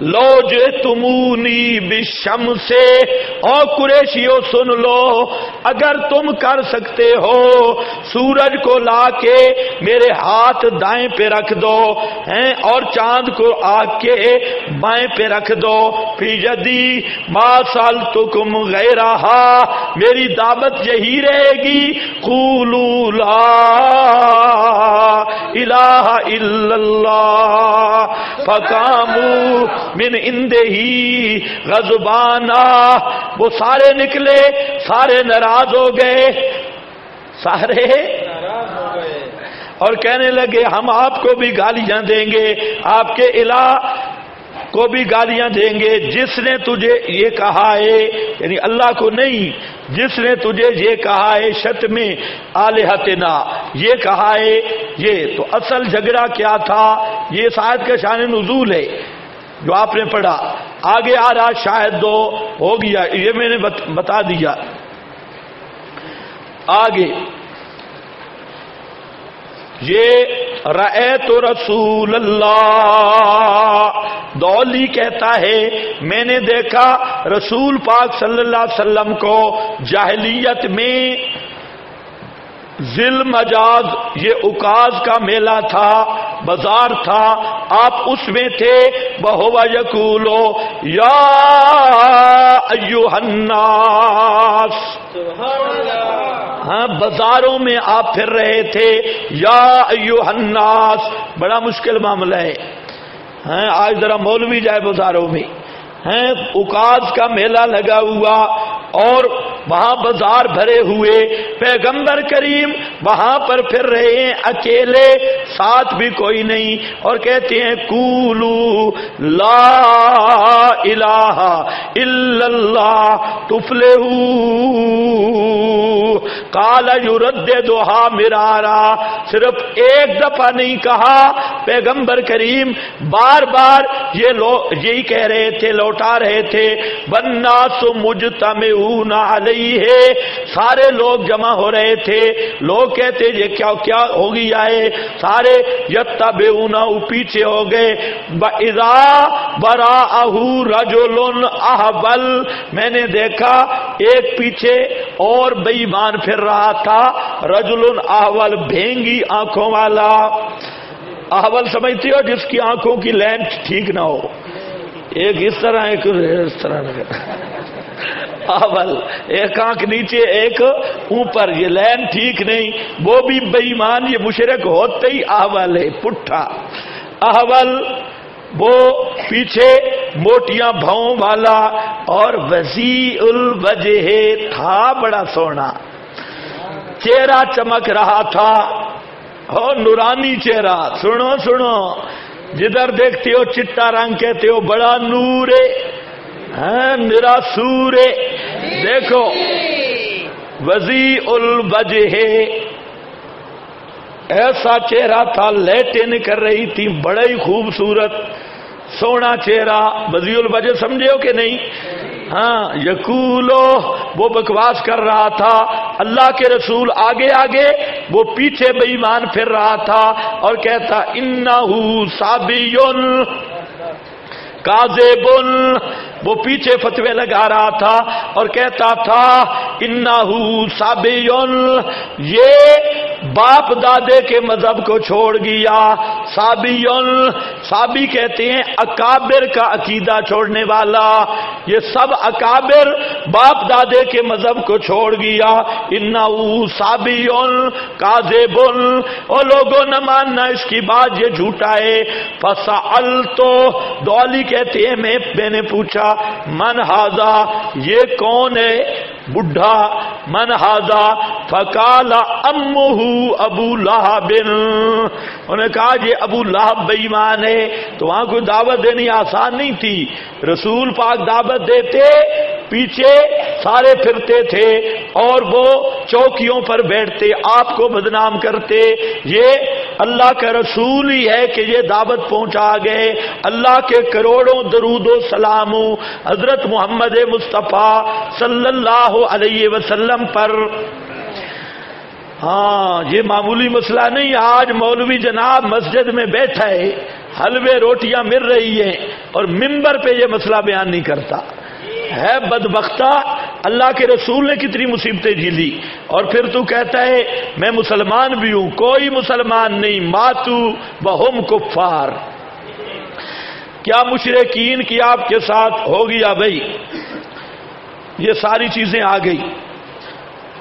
لو جو تمونی بشم سے۔ او قریشیو، سن لو، اگر تم کر سکتے ہو، سورج کو لا کے میرے ہاتھ دائیں پہ رکھ دو، ہیں، اور چاند کو آ کے بائیں پہ رکھ دو۔ پھر جدی ما سال تکم غیرہ میری دعوت یہی رہے گی۔ قولو لا الہ الا اللہ۔ فکامو من اندے ہی غزبانا وہ سارے نکلے سارے ناراض ہو گئے۔ سارے اور کہنے لگے ہم آپ کو بھی گالیاں دیں گے آپ کے الہ کو بھی گالیاں دیں گے۔ جس نے تجھے یہ کہا ہے یعنی اللہ کو نہیں جس نے تجھے یہ کہا ہے شت میں آلحتنا یہ کہا ہے یہ۔ تو اصل جھگڑا کیا تھا؟ یہ شاید کا شان نزول ہے۔ جو آپ نے پڑھا، آگے آ رہا شاید دو، ہو گیا، یہ میں نے بتا دیا۔ آگے، یہ رے تو رسول اللہ۔ دولی کہتا ہے، میں نے دیکھا رسول پاک صلی اللہ علیہ وسلم کو جاہلیت میں ذل مجاز، یہ اکاز کا میلہ تھا، بازار تھا آپ اس میں تھے بہوا یقولو یا ایو الناس. ہاں بازاروں میں آپ پھر رہے تھے یا ایو الناس. بڑا مشکل معاملہ ہے۔ ہاں آج ذرا مولوی جائے بازاروں میں۔ ہیں اکاز کا میلہ لگا ہوا اور وہاں بازار بھرے ہوئے پیغمبر کریم وہاں پر پھر رہے ہیں اکیلے، ساتھ بھی کوئی نہیں، اور کہتے ہیں کولو لا الہ الا اللہ تفلے کالا یورد دوہا مرارا. صرف ایک دفعہ نہیں کہا، پیغمبر کریم بار بار یہ لو، یہی کہہ رہے تھے، لوٹا رہے تھے بننا سو مجھ تمے ہے۔ سارے لوگ جمع ہو رہے تھے۔ لوگ کہتے یہ کیا کیا ہو گیا ہے سارے یتا بے پیچھے ہو گئے۔ برا اہو رجولن احبل میں نے دیکھا، ایک پیچھے اور بےمان پھر رہا تھا۔ رجل احول بھینگی آنکھوں والا۔ احول سمجھتی ہو، جس کی آنکھوں کی لینتھ ٹھیک نہ ہو۔ ایک اس طرح، ایک اس طرح۔ اول ایک آنکھ نیچے ایک اوپر یہ لین ٹھیک نہیں۔ وہ بھی بےمان یہ مشرق ہوتے ہی اول ہے پٹھا۔ اول وہ پیچھے موٹیاں بھاؤں والا اور وزی الوجہ تھا بڑا سونا۔ چہرہ چمک رہا تھا۔ اور نورانی چہرہ سنو سنو۔ جدھر دیکھتے ہو چٹا رنگ کہتے ہو بڑا نور ہاں، میرا سور دیکھو۔ وزی الوجہ ایسا چہرہ تھا لیٹیں کر رہی تھی، بڑا ہی خوبصورت۔ سونا چہرہ۔ وزی الوجہ سمجھے ہو کہ نہیں؟ ہاں یقولو، وہ بکواس کر رہا تھا۔ اللہ کے رسول آگے آگے، وہ پیچھے بےمان پھر رہا تھا اور کہتا سابیون کازیبن وہ پیچھے فتوے لگا رہا تھا اور کہتا تھا، انہو سابیون یہ باپ دادے کے مذہب کو چھوڑ گیا۔ سابیون سابی کہتے ہیں اکابر کا عقیدہ چھوڑنے والا۔ یہ سب اکابر باپ دادے کے مذہب کو چھوڑ گیا۔ انہو سابیون کازیبن اور لوگوں، نہ ماننا اس کی بات، یہ جھوٹا ہے۔ فسأل تو دولی کہتے ہیں میں نے پوچھا ہاں، من ہاضا یہ کون ہے؟ بڈھا من ہاضا فکالا ام ابو لہب. انہوں نے کہا یہ ابو لہب بےمان ہے. تو وہاں کوئی دعوت دینی آسان نہیں تھی. رسول پاک دعوت دیتے، پیچھے سارے پھرتے تھے اور وہ چوکیوں پر بیٹھتے، آپ کو بدنام کرتے. یہ اللہ کا رسول ہی ہے کہ یہ دعوت پہنچا گئے. اللہ کے کروڑوں درود و سلام حضرت محمد مصطفیٰ صلی اللہ علیہ وسلم پر ہاں یہ معمولی مسئلہ نہیں، آج مولوی جناب مسجد میں بیٹھا ہے، حلوے روٹیاں مل رہی ہیں اور ممبر پہ یہ مسئلہ بیان نہیں کرتا۔ ہے بدبختہ، اللہ کے رسول نے کتنی مصیبتیں جھیلی۔ اور پھر تو کہتا ہے، میں مسلمان بھی ہوں، کوئی مسلمان نہیں، ماتو بہم کفار۔ کیا مشرقین کی آپ کے ساتھ ہو گیا بھائی؟ یہ ساری چیزیں آ گئی۔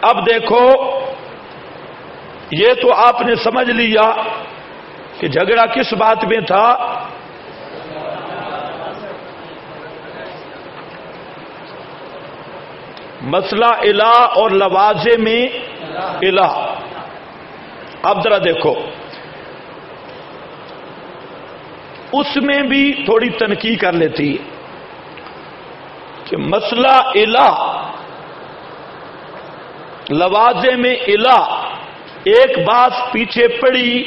اب دیکھو یہ تو آپ نے سمجھ لیا کہ جھگڑا کس بات میں تھا؟ مسئلہ الہ اور لوازے میں الہ۔ اب ذرا دیکھو۔ اس میں بھی تھوڑی تنقید کر لیتی ہے کہ مسئلہ الہ، لوازے میں الہ ایک بات پیچھے پڑی،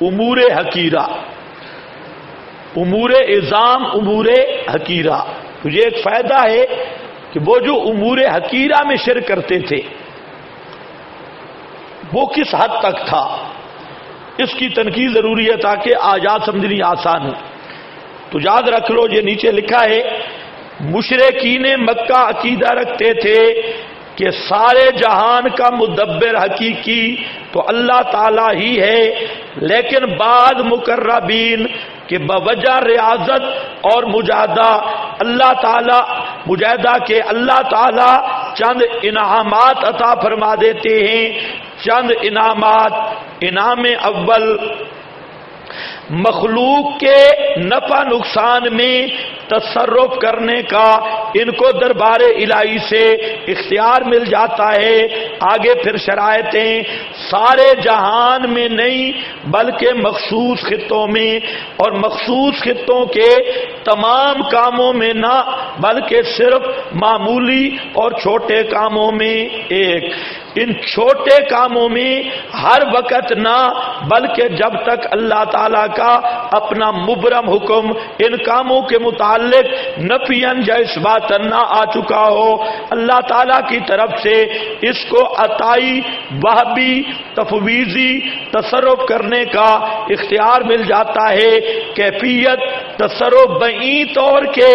امور حکیرہ امور اظام امور حکیرہ تجھے ایک فائدہ ہے کہ وہ جو امور حقیرہ میں شرک کرتے تھے، وہ کس حد تک تھا؟ اس کی تنقید ضروری ہے تاکہ آزاد سمجھنی آسان ہو۔ تو یاد رکھ لو، یہ نیچے لکھا ہے مشرقین مکہ عقیدہ رکھتے تھے کہ سارے جہان کا مدبر حقیقی تو اللہ تعالی ہی ہے۔ لیکن بعد مقربین کہ بوجہ ریاضت اور مجاہدہ، اللہ تعالی، مجاہدہ کے اللہ تعالی چند انعامات عطا فرما دیتے ہیں۔ چند انعامات، انعام اول مخلوق کے نفع نقصان میں تصرف کرنے کا ان کو دربار الہی سے اختیار مل جاتا ہے۔ آگے پھر شرائطیں سارے جہان میں نہیں، بلکہ مخصوص خطوں میں۔ اور مخصوص خطوں کے تمام کاموں میں نہ، بلکہ صرف معمولی اور چھوٹے کاموں میں ایک۔ ان چھوٹے کاموں میں ہر وقت نہ، بلکہ جب تک اللہ تعالی کا اپنا مبرم حکم ان کاموں کے متعلق نفین یا اس بات نہ آ چکا ہو، اللہ تعالی کی طرف سے اس کو عطائی بہبی تفویضی تصرف کرنے کا اختیار مل جاتا ہے، کیفیت تصرف بئی طور کے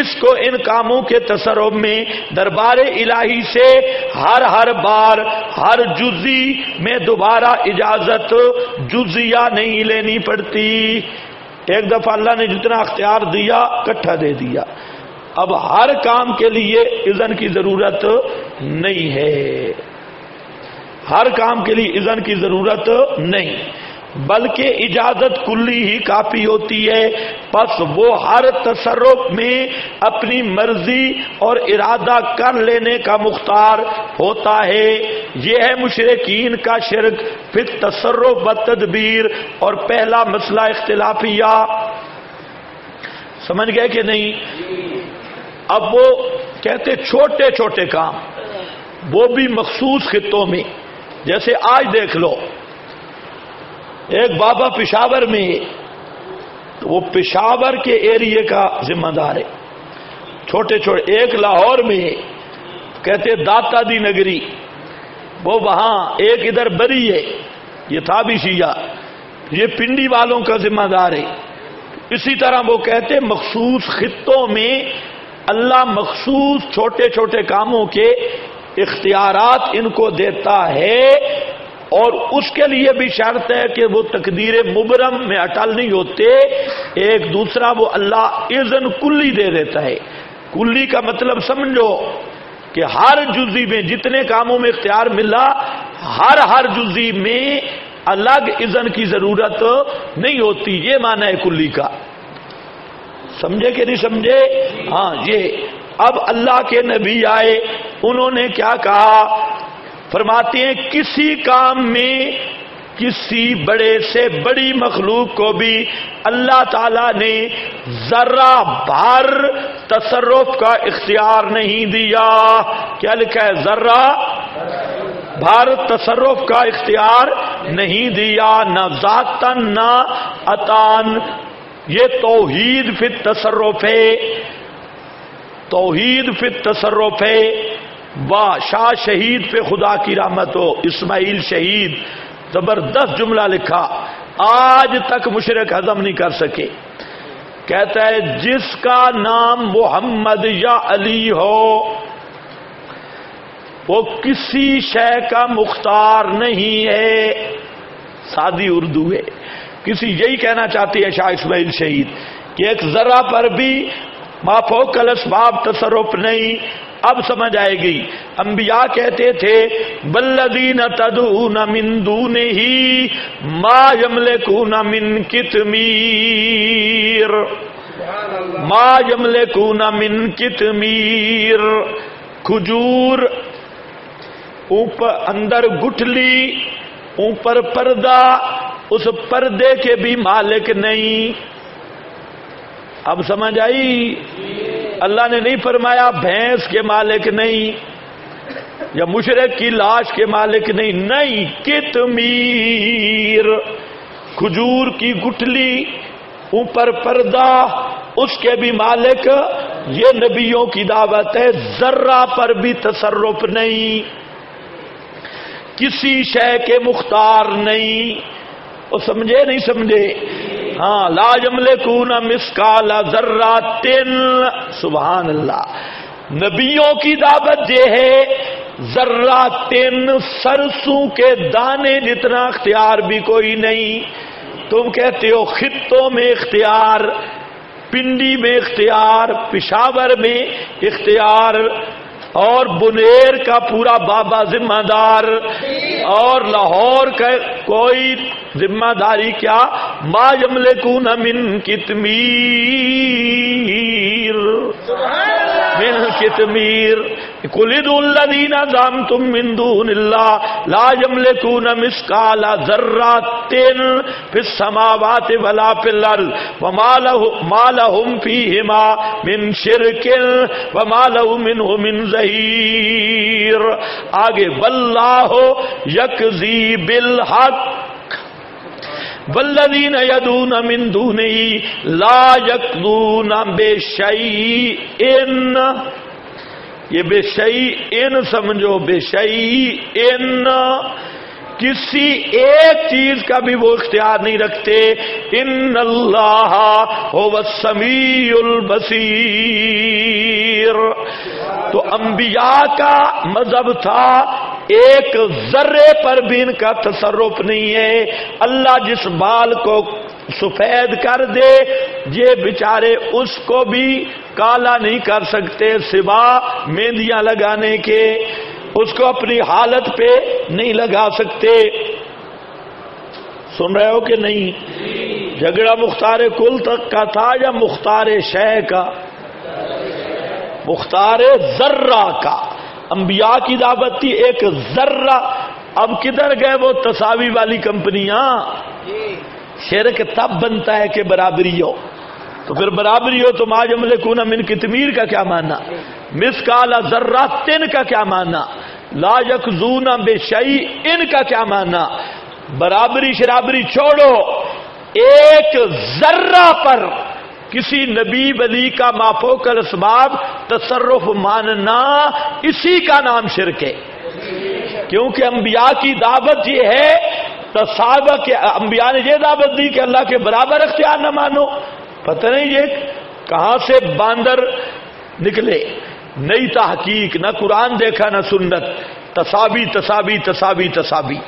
اس کو ان کاموں کے تصرف میں دربار الہی سے ہر ہر بار ہر جزی میں دوبارہ اجازت جزیہ نہیں لینی پڑتی۔ ایک دفعہ اللہ نے جتنا اختیار دیا، کٹھا دے دیا۔ اب ہر کام کے لیے اذن کی ضرورت نہیں ہے۔ ہر کام کے لیے اذن کی ضرورت نہیں۔ بلکہ اجازت کلی ہی کافی ہوتی ہے۔ بس وہ ہر تصرف میں اپنی مرضی اور ارادہ کر لینے کا مختار ہوتا ہے۔ یہ ہے مشرقین کا شرک۔ پھر تصرف و تدبیر اور پہلا مسئلہ اختلافیہ۔ سمجھ گئے کہ نہیں؟ اب وہ کہتے چھوٹے چھوٹے کام۔ وہ بھی مخصوص خطوں میں۔ جیسے آج دیکھ لو۔ ایک بابا پشاور میں تو وہ پشاور کے ایریے کا ذمہ دار ہے۔ چھوٹے چھوٹے، ایک لاہور میں کہتے داتا دی نگری۔ وہ وہاں ایک ادھر بری ہے۔ یہ تھا بھی شیعہ۔ یہ پنڈی والوں کا ذمہ دار ہے۔ اسی طرح وہ کہتے مخصوص خطوں میں اللہ مخصوص چھوٹے چھوٹے کاموں کے اختیارات ان کو دیتا ہے۔ اور اس کے لیے بھی شرط ہے کہ وہ تقدیر مبرم میں اٹل نہیں ہوتے، ایک دوسرا وہ اللہ اذن کلی دے دیتا ہے۔ کلی کا مطلب سمجھو کہ ہر جزی میں جتنے کاموں میں اختیار ملا، ہر ہر جزی میں الگ اذن کی ضرورت نہیں ہوتی۔ یہ مانا ہے کلی کا۔ سمجھے کہ نہیں سمجھے؟ ہاں یہ۔ اب اللہ کے نبی آئے، انہوں نے کیا کہا؟ فرماتے ہیں، کسی کام میں کسی بڑے سے بڑی مخلوق کو بھی اللہ تعالی نے ذرا بھر تصرف کا اختیار نہیں دیا۔ کیا لکھا ہے؟ ذرا بھر تصرف کا اختیار نہیں دیا۔ نہ ذاتن نہ اتان یہ توحید فی تصرف ہے۔ توحید فی تصرف ہے۔ واہ شاہ شہید پہ خدا کی رحمت ہو، اسماعیل شہید، زبردست جملہ لکھا۔ آج تک مشرق ہضم نہیں کر سکے۔ کہتا ہے، جس کا نام محمد یا علی ہو، وہ کسی شے کا مختار نہیں ہے۔ سادی اردو ہے۔ کسی یہی کہنا چاہتی ہے شاہ اسماعیل شہید کہ ایک ذرا پر بھی مافو کل اسباب تصرف نہیں اب سمجھ آئے گی۔ انبیاء کہتے تھے بلدین تدون من دون ہی ما یملکون من کتمیر. ما یملکون من کتمیر۔ کھجور اوپر اندر گٹھلی، اوپر پردہ، اس پردے کے بھی مالک نہیں۔ اب سمجھ آئی؟ اللہ نے نہیں فرمایا بھینس کے مالک نہیں یا مشرق کی لاش کے مالک نہیں نہیں، کتمیر، کھجور کی گٹلی، اوپر پردہ، اس کے بھی مالک، یہ نبیوں کی دعوت ہے، ذرہ پر بھی تصرف نہیں، کسی شے کے مختار نہیں۔ وہ سمجھے نہیں سمجھے؟ ہاں لا جملے کو نہ مسکالا ذرا تل سبحان اللہ نبیوں کی دعوت یہ ہے ذرا تین سرسوں کے دانے جتنا اختیار بھی کوئی نہیں۔ تم کہتے ہو خطوں میں اختیار، پنڈی میں اختیار، پشاور میں اختیار۔ اور بنیر کا پورا بابا ذمہ دار اور لاہور کا کوئی ذمہ داری کیا؟ ما جملے کو من کتمیر۔ من کتمیر۔ کلد الذین زعمتم من دون اللہ لا یملکون مسکال ذرات فی السماوات ولا فی الارض وما لهم فیہما من شرک وما له منه من ظہیر آگے، واللہ یکزی بالحق. والذین یدون من دونه لا یکذون یہ بے شعی ان سمجھو، بے شعی ان کسی ایک چیز کا بھی وہ اختیار نہیں رکھتے۔ ان اللہ ہو سمیع البصیر۔ تو انبیاء کا مذہب تھا، ایک ذرے پر بھی ان کا تصرف نہیں ہے۔ اللہ جس بال کو سفید کر دے، یہ بیچارے اس کو بھی کالا نہیں کر سکتے سوا مہندیاں لگانے کے۔ اس کو اپنی حالت پہ نہیں لگا سکتے۔ سن رہے ہو کہ نہیں؟ جھگڑا مختار کل تک کا تھا یا مختار شہ کا؟ مختار ذرہ کا۔ انبیاء کی دعوت تھی ایک ذرہ۔ اب کدھر گئے وہ تصاوی والی کمپنیاں؟ شرک تب بنتا ہے کہ برابری ہو۔ تو پھر برابری ہو تو ماں جملے کو من کتمیر کا کیا ماننا مس کالا ذرہ تین کا کیا ماننا لا یک بے شعی ان کا کیا ماننا برابری شرابری چھوڑو، ایک ذرہ پر کسی نبی ولی کا مافوکل اسباب تصرف ماننا اسی کا نام شرک ہے۔ کیونکہ انبیاء کی دعوت یہ ہے، تصابہ کے انبیاء نے یہ دعوت دی کہ اللہ کے برابر اختیار نہ مانو۔ پتہ نہیں یہ کہاں سے باندر نکلے؟ نئی تحقیق، نہ قرآن دیکھا، نہ سنت۔ تصابی تصابی تصابی تصابی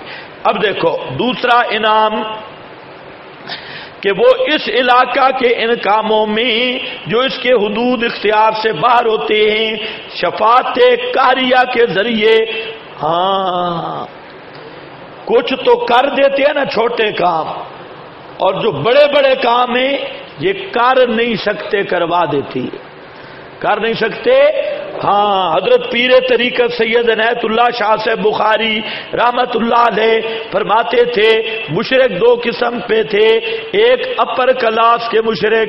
اب دیکھو، دوسرا انعام کہ وہ اس علاقہ کے ان کاموں میں جو اس کے حدود اختیار سے باہر ہوتے ہیں، شفاعت کاریہ کے ذریعے ہاں کچھ تو کر دیتے ہیں نا چھوٹے کام۔ اور جو بڑے بڑے کام ہیں یہ کر نہیں سکتے کروا دیتی کر نہیں سکتے؟ ہاں حضرت پیر طریقت سید نیت اللہ شاہ سے بخاری رحمت اللہ علیہ فرماتے تھے، مشرق دو قسم پہ تھے، ایک اپر کلاس کے مشرق،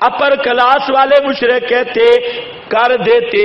اپر کلاس والے مشرق کہتے کر دیتے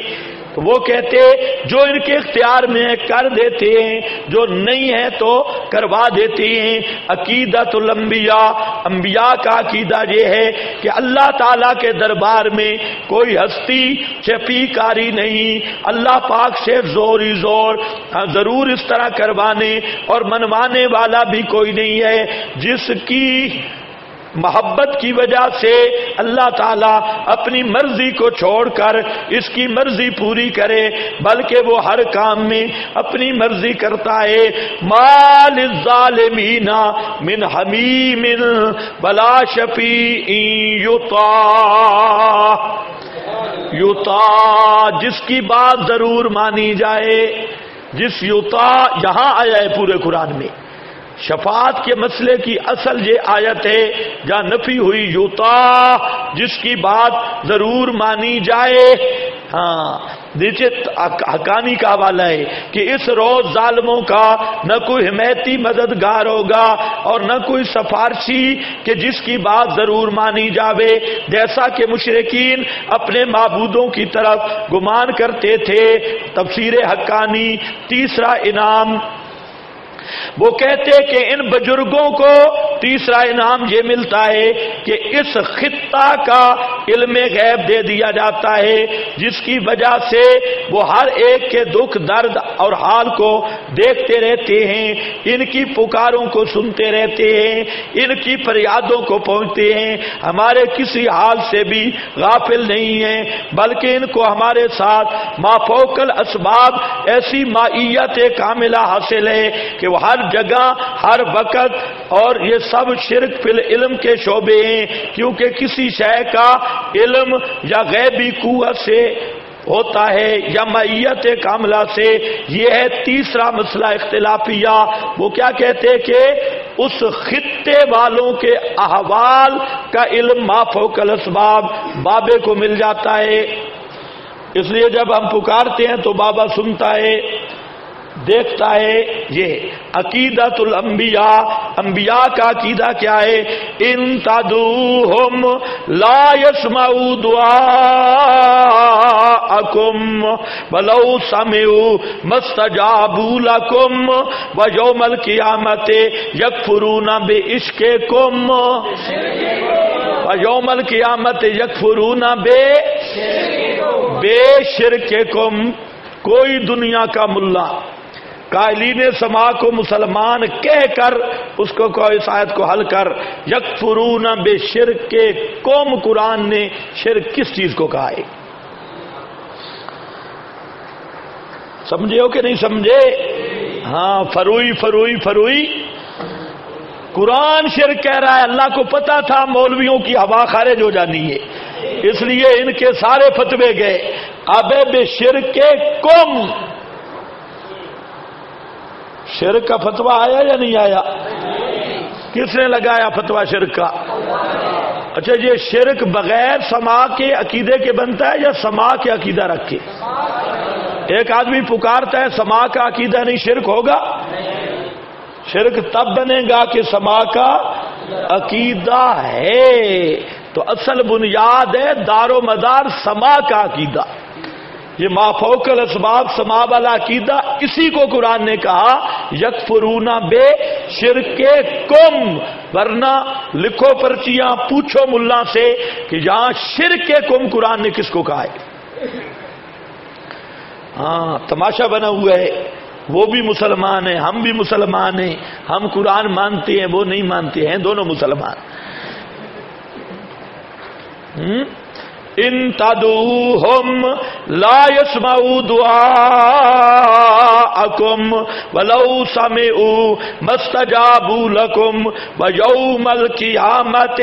تو وہ کہتے جو ان کے اختیار میں کر دیتے ہیں، جو نہیں ہے تو کروا دیتے ہیں۔ عقیدت الانبیاء، انبیاء کا عقیدہ یہ ہے کہ اللہ تعالی کے دربار میں کوئی ہستی چپی کاری نہیں۔ اللہ پاک سے زور ہی زور ضرور اس طرح کروانے اور منوانے والا بھی کوئی نہیں ہے۔ جس کی محبت کی وجہ سے اللہ تعالیٰ اپنی مرضی کو چھوڑ کر اس کی مرضی پوری کرے، بلکہ وہ ہر کام میں اپنی مرضی کرتا ہے۔ مال الظالمین من حمیم بلا شفی یوتا یوتا جس کی بات ضرور مانی جائے، جس یوتا یہاں آیا ہے پورے قرآن میں۔ شفاعت کے مسئلے کی اصل یہ آیت ہے، جہاں نفی ہوئی یوتا، جس کی بات ضرور مانی جائے۔ ہاں نیچے حکانی کا حوالہ ہے کہ اس روز ظالموں کا نہ کوئی حمایتی مددگار ہوگا اور نہ کوئی سفارشی کہ جس کی بات ضرور مانی جاوے۔ جیسا کہ مشرقین اپنے معبودوں کی طرف گمان کرتے تھے، تفسیر حکانی تیسرا انعام وہ کہتے کہ ان بزرگوں کو تیسرا انعام یہ ملتا ہے کہ اس خطہ کا علم غیب دے دیا جاتا ہے، جس کی وجہ سے وہ ہر ایک کے دکھ، درد اور حال کو دیکھتے رہتے ہیں، ان کی پکاروں کو سنتے رہتے ہیں، ان کی فریادوں کو پہنچتے ہیں۔ ہمارے کسی حال سے بھی غافل نہیں ہیں، بلکہ ان کو ہمارے ساتھ مافوکل اسباب، ایسی مائیت کاملہ حاصل ہے کہ وہ ہر جگہ، ہر وقت، اور یہ سب شرک فی علم کے شعبے ہیں، کیونکہ کسی شے کا علم یا غیبی قوت سے ہوتا ہے یا میت کاملہ سے، یہ ہے تیسرا مسئلہ اختلافیہ۔ وہ کیا کہتے کہ اس خطے والوں کے احوال کا علم معاف ہو کل اسباب بابے کو مل جاتا ہے۔ اس لیے جب ہم پکارتے ہیں تو بابا سنتا ہے۔ دیکھتا ہے یہ عقیدت الانبیاء انبیاء کا عقیدہ کیا ہے؟ ان تدوہم لا يسمعوا دعاءکم ولو سمعوا مستجابوا لکم ویوم القیامت یکفرون بے عشقکم ویوم القیامت یکفرون بے بے شرککم، کوئی دنیا کا ملہ قائلین سما کو مسلمان کہہ کر، اس کو کوئی شاید کو حل کر، یکفرون بے شرک کے قوم قرآن نے شرک کس چیز کو کہا ہے؟ سمجھے ہو کہ نہیں سمجھے؟ ہاں فروئی فروئی فروئی۔ قرآن شرک کہہ رہا ہے، اللہ کو پتا تھا مولویوں کی ہوا خارج ہو جانی ہے۔ اس لیے ان کے سارے فتوے گئے۔ اب بے شرک کے کم شرک کا فتوا آیا یا نہیں آیا؟ کس نے لگایا فتوا شرک کا؟ اچھا یہ شرک بغیر سما کے عقیدے کے بنتا ہے یا سما کے عقیدہ رکھ کے؟ ایک آدمی پکارتا ہے، سما کا عقیدہ نہیں شرک ہوگا؟ شرک تب بنے گا کہ سما کا عقیدہ ہے۔ تو اصل بنیاد ہے دار و مدار سما کا عقیدہ۔ یہ مافوکل اسباب سما والا عقیدہ، اسی کو قرآن نے کہا یک فرونا بے شرک کم، ورنہ لکھو پرچیاں، پوچھو ملا سے کہ جہاں شرک کم قرآن نے کس کو کہا ہے؟ ہاں تماشا بنا ہوا ہے، وہ بھی مسلمان ہیں، ہم بھی مسلمان ہیں، ہم قرآن مانتے ہیں، وہ نہیں مانتے ہیں، دونوں مسلمان۔ ہوں ان تدوہم لا يسمعوا دعاءکم ولو سمعوا مستجابوا لکم ویوم القیامت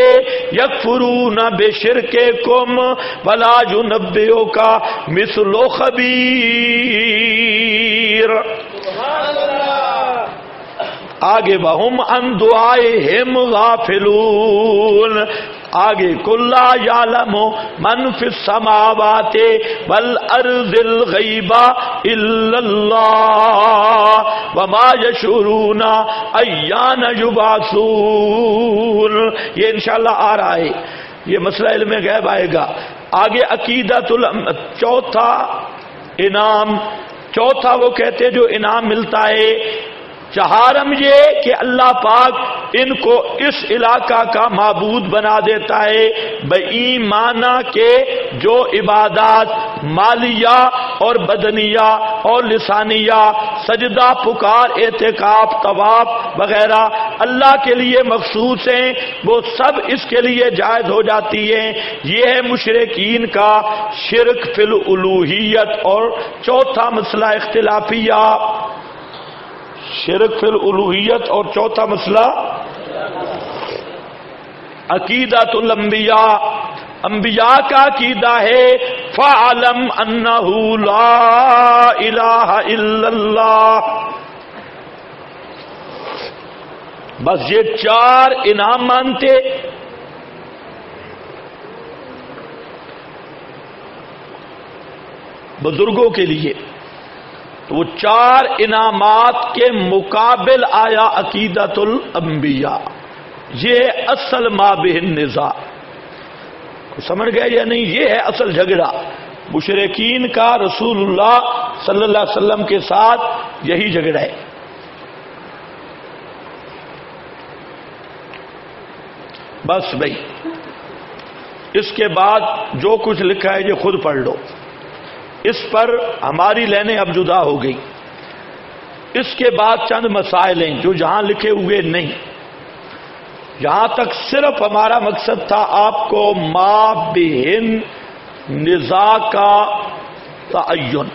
یکفرون بشرککم ولا ينبئوکا مثل خبیر آگے بہم ان دعائے ہم غافلون. آگے کلا یالم من فی السماوات والارض الغیبا الا اللہ وما یشورون ایان یباسون یہ انشاءاللہ آ رہا ہے۔ یہ مسئلہ علم غیب آئے گا۔ آگے عقیدت چوتھا انعام، چوتھا وہ کہتے جو انعام ملتا ہے۔ چہارم یہ کہ اللہ پاک ان کو اس علاقہ کا معبود بنا دیتا ہے بئی مانا کے جو عبادات مالیہ اور بدنیہ اور لسانیہ، سجدہ، پکار، اعتکاف، طواف وغیرہ اللہ کے لیے مخصوص ہیں، وہ سب اس کے لیے جائز ہو جاتی ہیں۔ یہ ہے مشرقین کا شرک فی الوحیت اور چوتھا مسئلہ اختلافیہ۔ شرک فی الوحیت اور چوتھا مسئلہ عقیدت الانبیاء۔ انبیاء کا عقیدہ ہے، فعلم انہو لا الہ الا اللہ بس یہ چار انعام مانتے۔ بزرگوں کے لیے۔ تو وہ چار انعامات کے مقابل آیا عقیدت الانبیاء یہ اصل مابہن نزا سمجھ گئے یا نہیں؟ یہ ہے اصل جھگڑا۔ مشرقین کا رسول اللہ صلی اللہ علیہ وسلم کے ساتھ یہی جھگڑا ہے۔ بس بھائی، اس کے بعد جو کچھ لکھا ہے یہ خود پڑھ لو۔ اس پر ہماری لینیں اب جدا ہو گئی۔ اس کے بعد چند مسائل ہیں جو جہاں لکھے ہوئے نہیں۔ یہاں تک صرف ہمارا مقصد تھا آپ کو ما بہن نزا کا تعین۔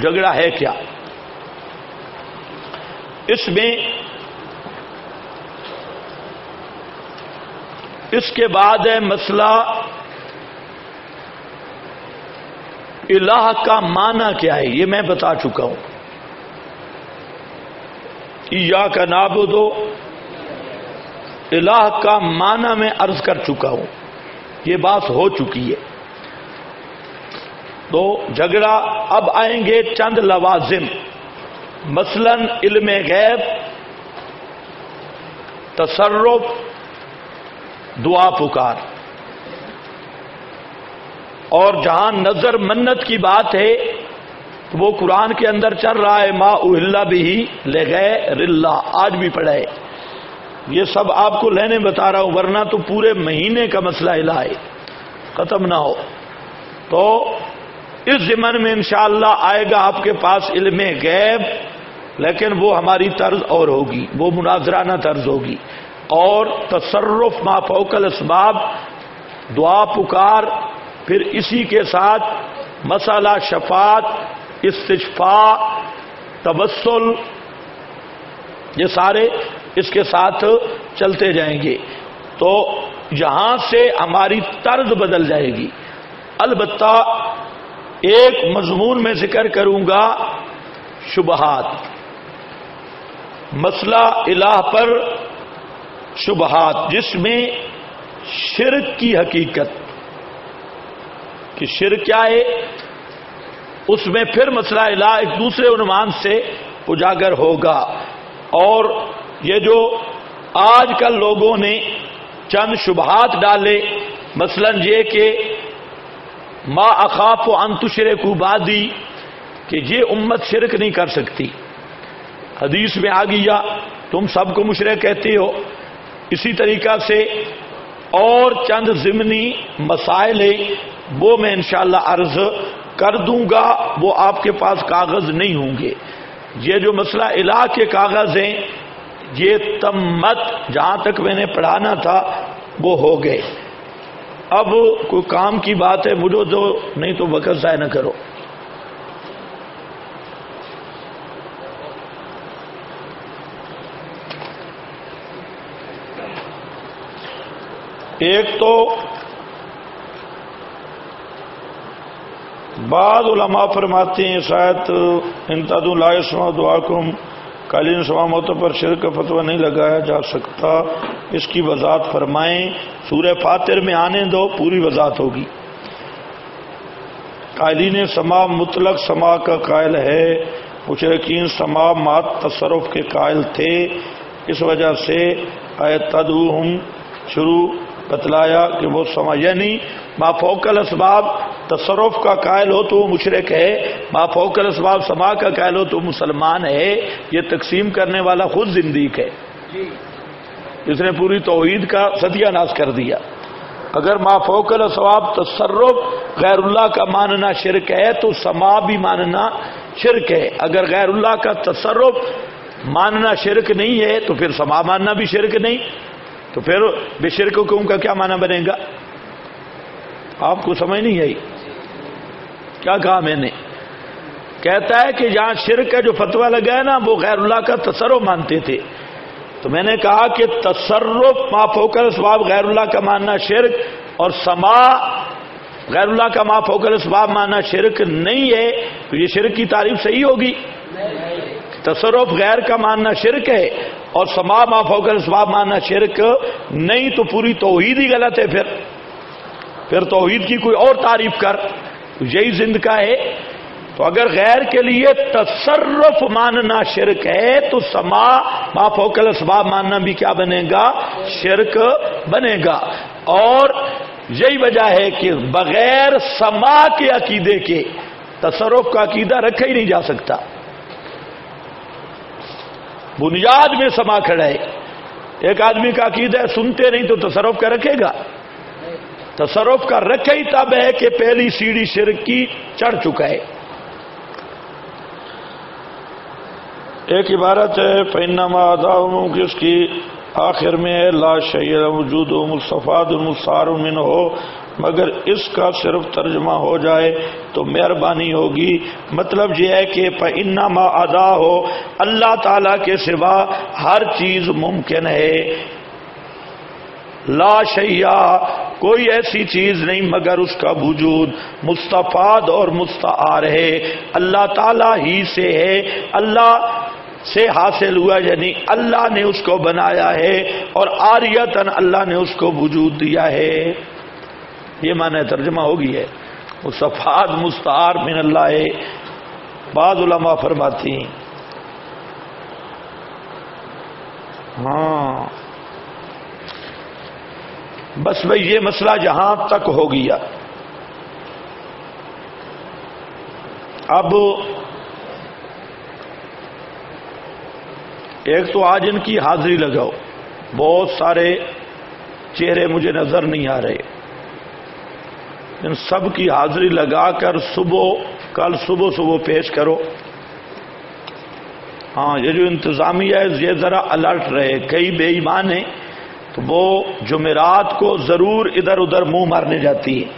جھگڑا ہے کیا؟ اس میں اس کے بعد ہے مسئلہ الہ کا معنی کیا ہے؟ یہ میں بتا چکا ہوں۔ یا کا ناب دو الہ کا معنی میں عرض کر چکا ہوں۔ یہ بات ہو چکی ہے۔ تو جھگڑا اب آئیں گے چند لوازم۔ مثلا علم غیب، تصرف، دعا پکار۔ اور جہاں نظر منت کی بات ہے، تو وہ قرآن کے اندر چل رہا ہے، ما اہل بھی لے گئے رلا آج بھی پڑھے یہ سب آپ کو لینے بتا رہا ہوں، ورنہ تو پورے مہینے کا مسئلہ الہ ہے۔ ختم نہ ہو۔ تو اس ضمن میں انشاءاللہ آئے گا آپ کے پاس علم غیب، لیکن وہ ہماری طرز اور ہوگی۔ وہ مناظرانہ طرز ہوگی۔ اور تصرف ما فوکل اسباب دعا پکار پھر اسی کے ساتھ مسئلہ شفات استشفا تبسل، یہ سارے اس کے ساتھ چلتے جائیں گے۔ تو یہاں سے ہماری طرز بدل جائے گی۔ البتہ ایک مضمون میں ذکر کروں گا، شبہات۔ مسئلہ الہ پر شبہات، جس میں شرک کی حقیقت۔ کہ شرک کیا ہے؟ اس میں پھر مسئلہ الہ ایک دوسرے عنوان سے اجاگر ہوگا۔ اور یہ جو آج کل لوگوں نے چند شبہات ڈالے، مثلا یہ کہ ما اخاف و انتشر کو بادی کہ یہ امت شرک نہیں کر سکتی۔ حدیث میں آ گیا، تم سب کو مشرق کہتے ہو۔ اسی طریقہ سے اور چند ضمنی مسائل وہ میں انشاءاللہ عرض کر دوں گا، وہ آپ کے پاس کاغذ نہیں ہوں گے۔ یہ جو مسئلہ الہ کے کاغذ ہیں، یہ تمت جہاں تک میں نے پڑھانا تھا، وہ ہو گئے۔ اب کوئی کام کی بات ہے، مجھے جو نہیں تو وقت ضائع نہ کرو۔ ایک تو بعض علماء فرماتے ہیں، شاید انتاد اللہ دعا کم قالین سوامتوں پر شرک کا فتویٰ نہیں لگایا جا سکتا۔ اس کی وضاحت فرمائیں، سورہ فاتر میں آنے دو، پوری وضاحت ہوگی۔ قائلین سما مطلق سما کا قائل ہے۔ مشرقین سما مات تصرف کے قائل تھے۔ اس وجہ سے اے تدو شروع بتلایا کہ وہ سما یعنی ما فوکل اسباب تصرف کا قائل ہو تو وہ مشرق ہے ما فوکل اسباب سما کا قائل ہو تو مسلمان ہے۔ یہ تقسیم کرنے والا خود زندیق ہے۔ جس نے پوری توحید کا ستیہ ناش کر دیا۔ اگر ما فوکل اسباب تصرف غیر اللہ کا ماننا شرک ہے تو سما بھی ماننا شرک ہے۔ اگر غیر اللہ کا تصرف ماننا شرک نہیں ہے تو پھر سما ماننا بھی شرک نہیں۔ تو پھر بے شرک کا کیا معنی بنے گا؟ آپ کو سمجھ نہیں آئی؟ کیا کہا میں نے؟ کہتا ہے کہ جہاں شرک کا جو فتوا لگا ہے نا، وہ غیر اللہ کا تصرف مانتے تھے۔ تو میں نے کہا کہ تصرف معاف ہو کر اسباب غیر اللہ کا ماننا شرک اور سما غیر اللہ کا معاف ہو کر اسباب ماننا شرک نہیں ہے۔ تو یہ شرک کی تعریف صحیح ہوگی؟ تصرف غیر کا ماننا شرک ہے اور سما معاف ہو کر اسباب ماننا شرک، نہیں تو پوری توحید ہی غلط ہے پھر۔ پھر توحید کی کوئی اور تعریف کر۔ یہی زند کا ہے۔ تو اگر غیر کے لیے تصرف ماننا شرک ہے، تو سما ما فوکل اسباب ماننا بھی کیا بنے گا؟ شرک بنے گا۔ اور یہی وجہ ہے کہ بغیر سما کے عقیدے کے تصرف کا عقیدہ رکھا ہی نہیں جا سکتا۔ بنیاد میں سما کھڑا ہے۔ ایک آدمی کا عقیدہ ہے، سنتے نہیں تو تصرف کا رکھے گا۔ تصرف کا رکھے ہی تب ہے کہ پہلی سیڑھی شرک کی چڑھ چکا ہے۔ ایک عبارت ہے پینما ادا جس کی آخر میں ہے، لا شعید وجود و مصفاد مصار من ہو مگر اس کا صرف ترجمہ ہو جائے تو مہربانی ہوگی۔ مطلب یہ ہے کہ پنما ادا ہو اللہ تعالی کے سوا ہر چیز ممکن ہے۔ لا شیا کوئی ایسی چیز نہیں مگر اس کا وجود مستفاد اور مستعار ہے۔ اللہ تعالی ہی سے ہے۔ اللہ سے حاصل ہوا یعنی اللہ نے اس کو بنایا ہے اور آریتن اللہ نے اس کو وجود دیا ہے۔ یہ معنی ترجمہ ہوگی ہے۔ مصفاد مستعار من اللہ بعض علماء فرماتی ہاں۔ بس بھائی یہ مسئلہ جہاں تک ہو گیا۔ اب ایک تو آج ان کی حاضری لگاؤ۔ بہت سارے چہرے مجھے نظر نہیں آ رہے۔ ان سب کی حاضری لگا کر صبح، کل صبح صبح پیش کرو۔ ہاں یہ جو انتظامیہ ہے، یہ ذرا الرٹ رہے۔ کئی بے ایمان ہیں، تو وہ جمعرات کو ضرور ادھر ادھر منہ مارنے جاتی ہے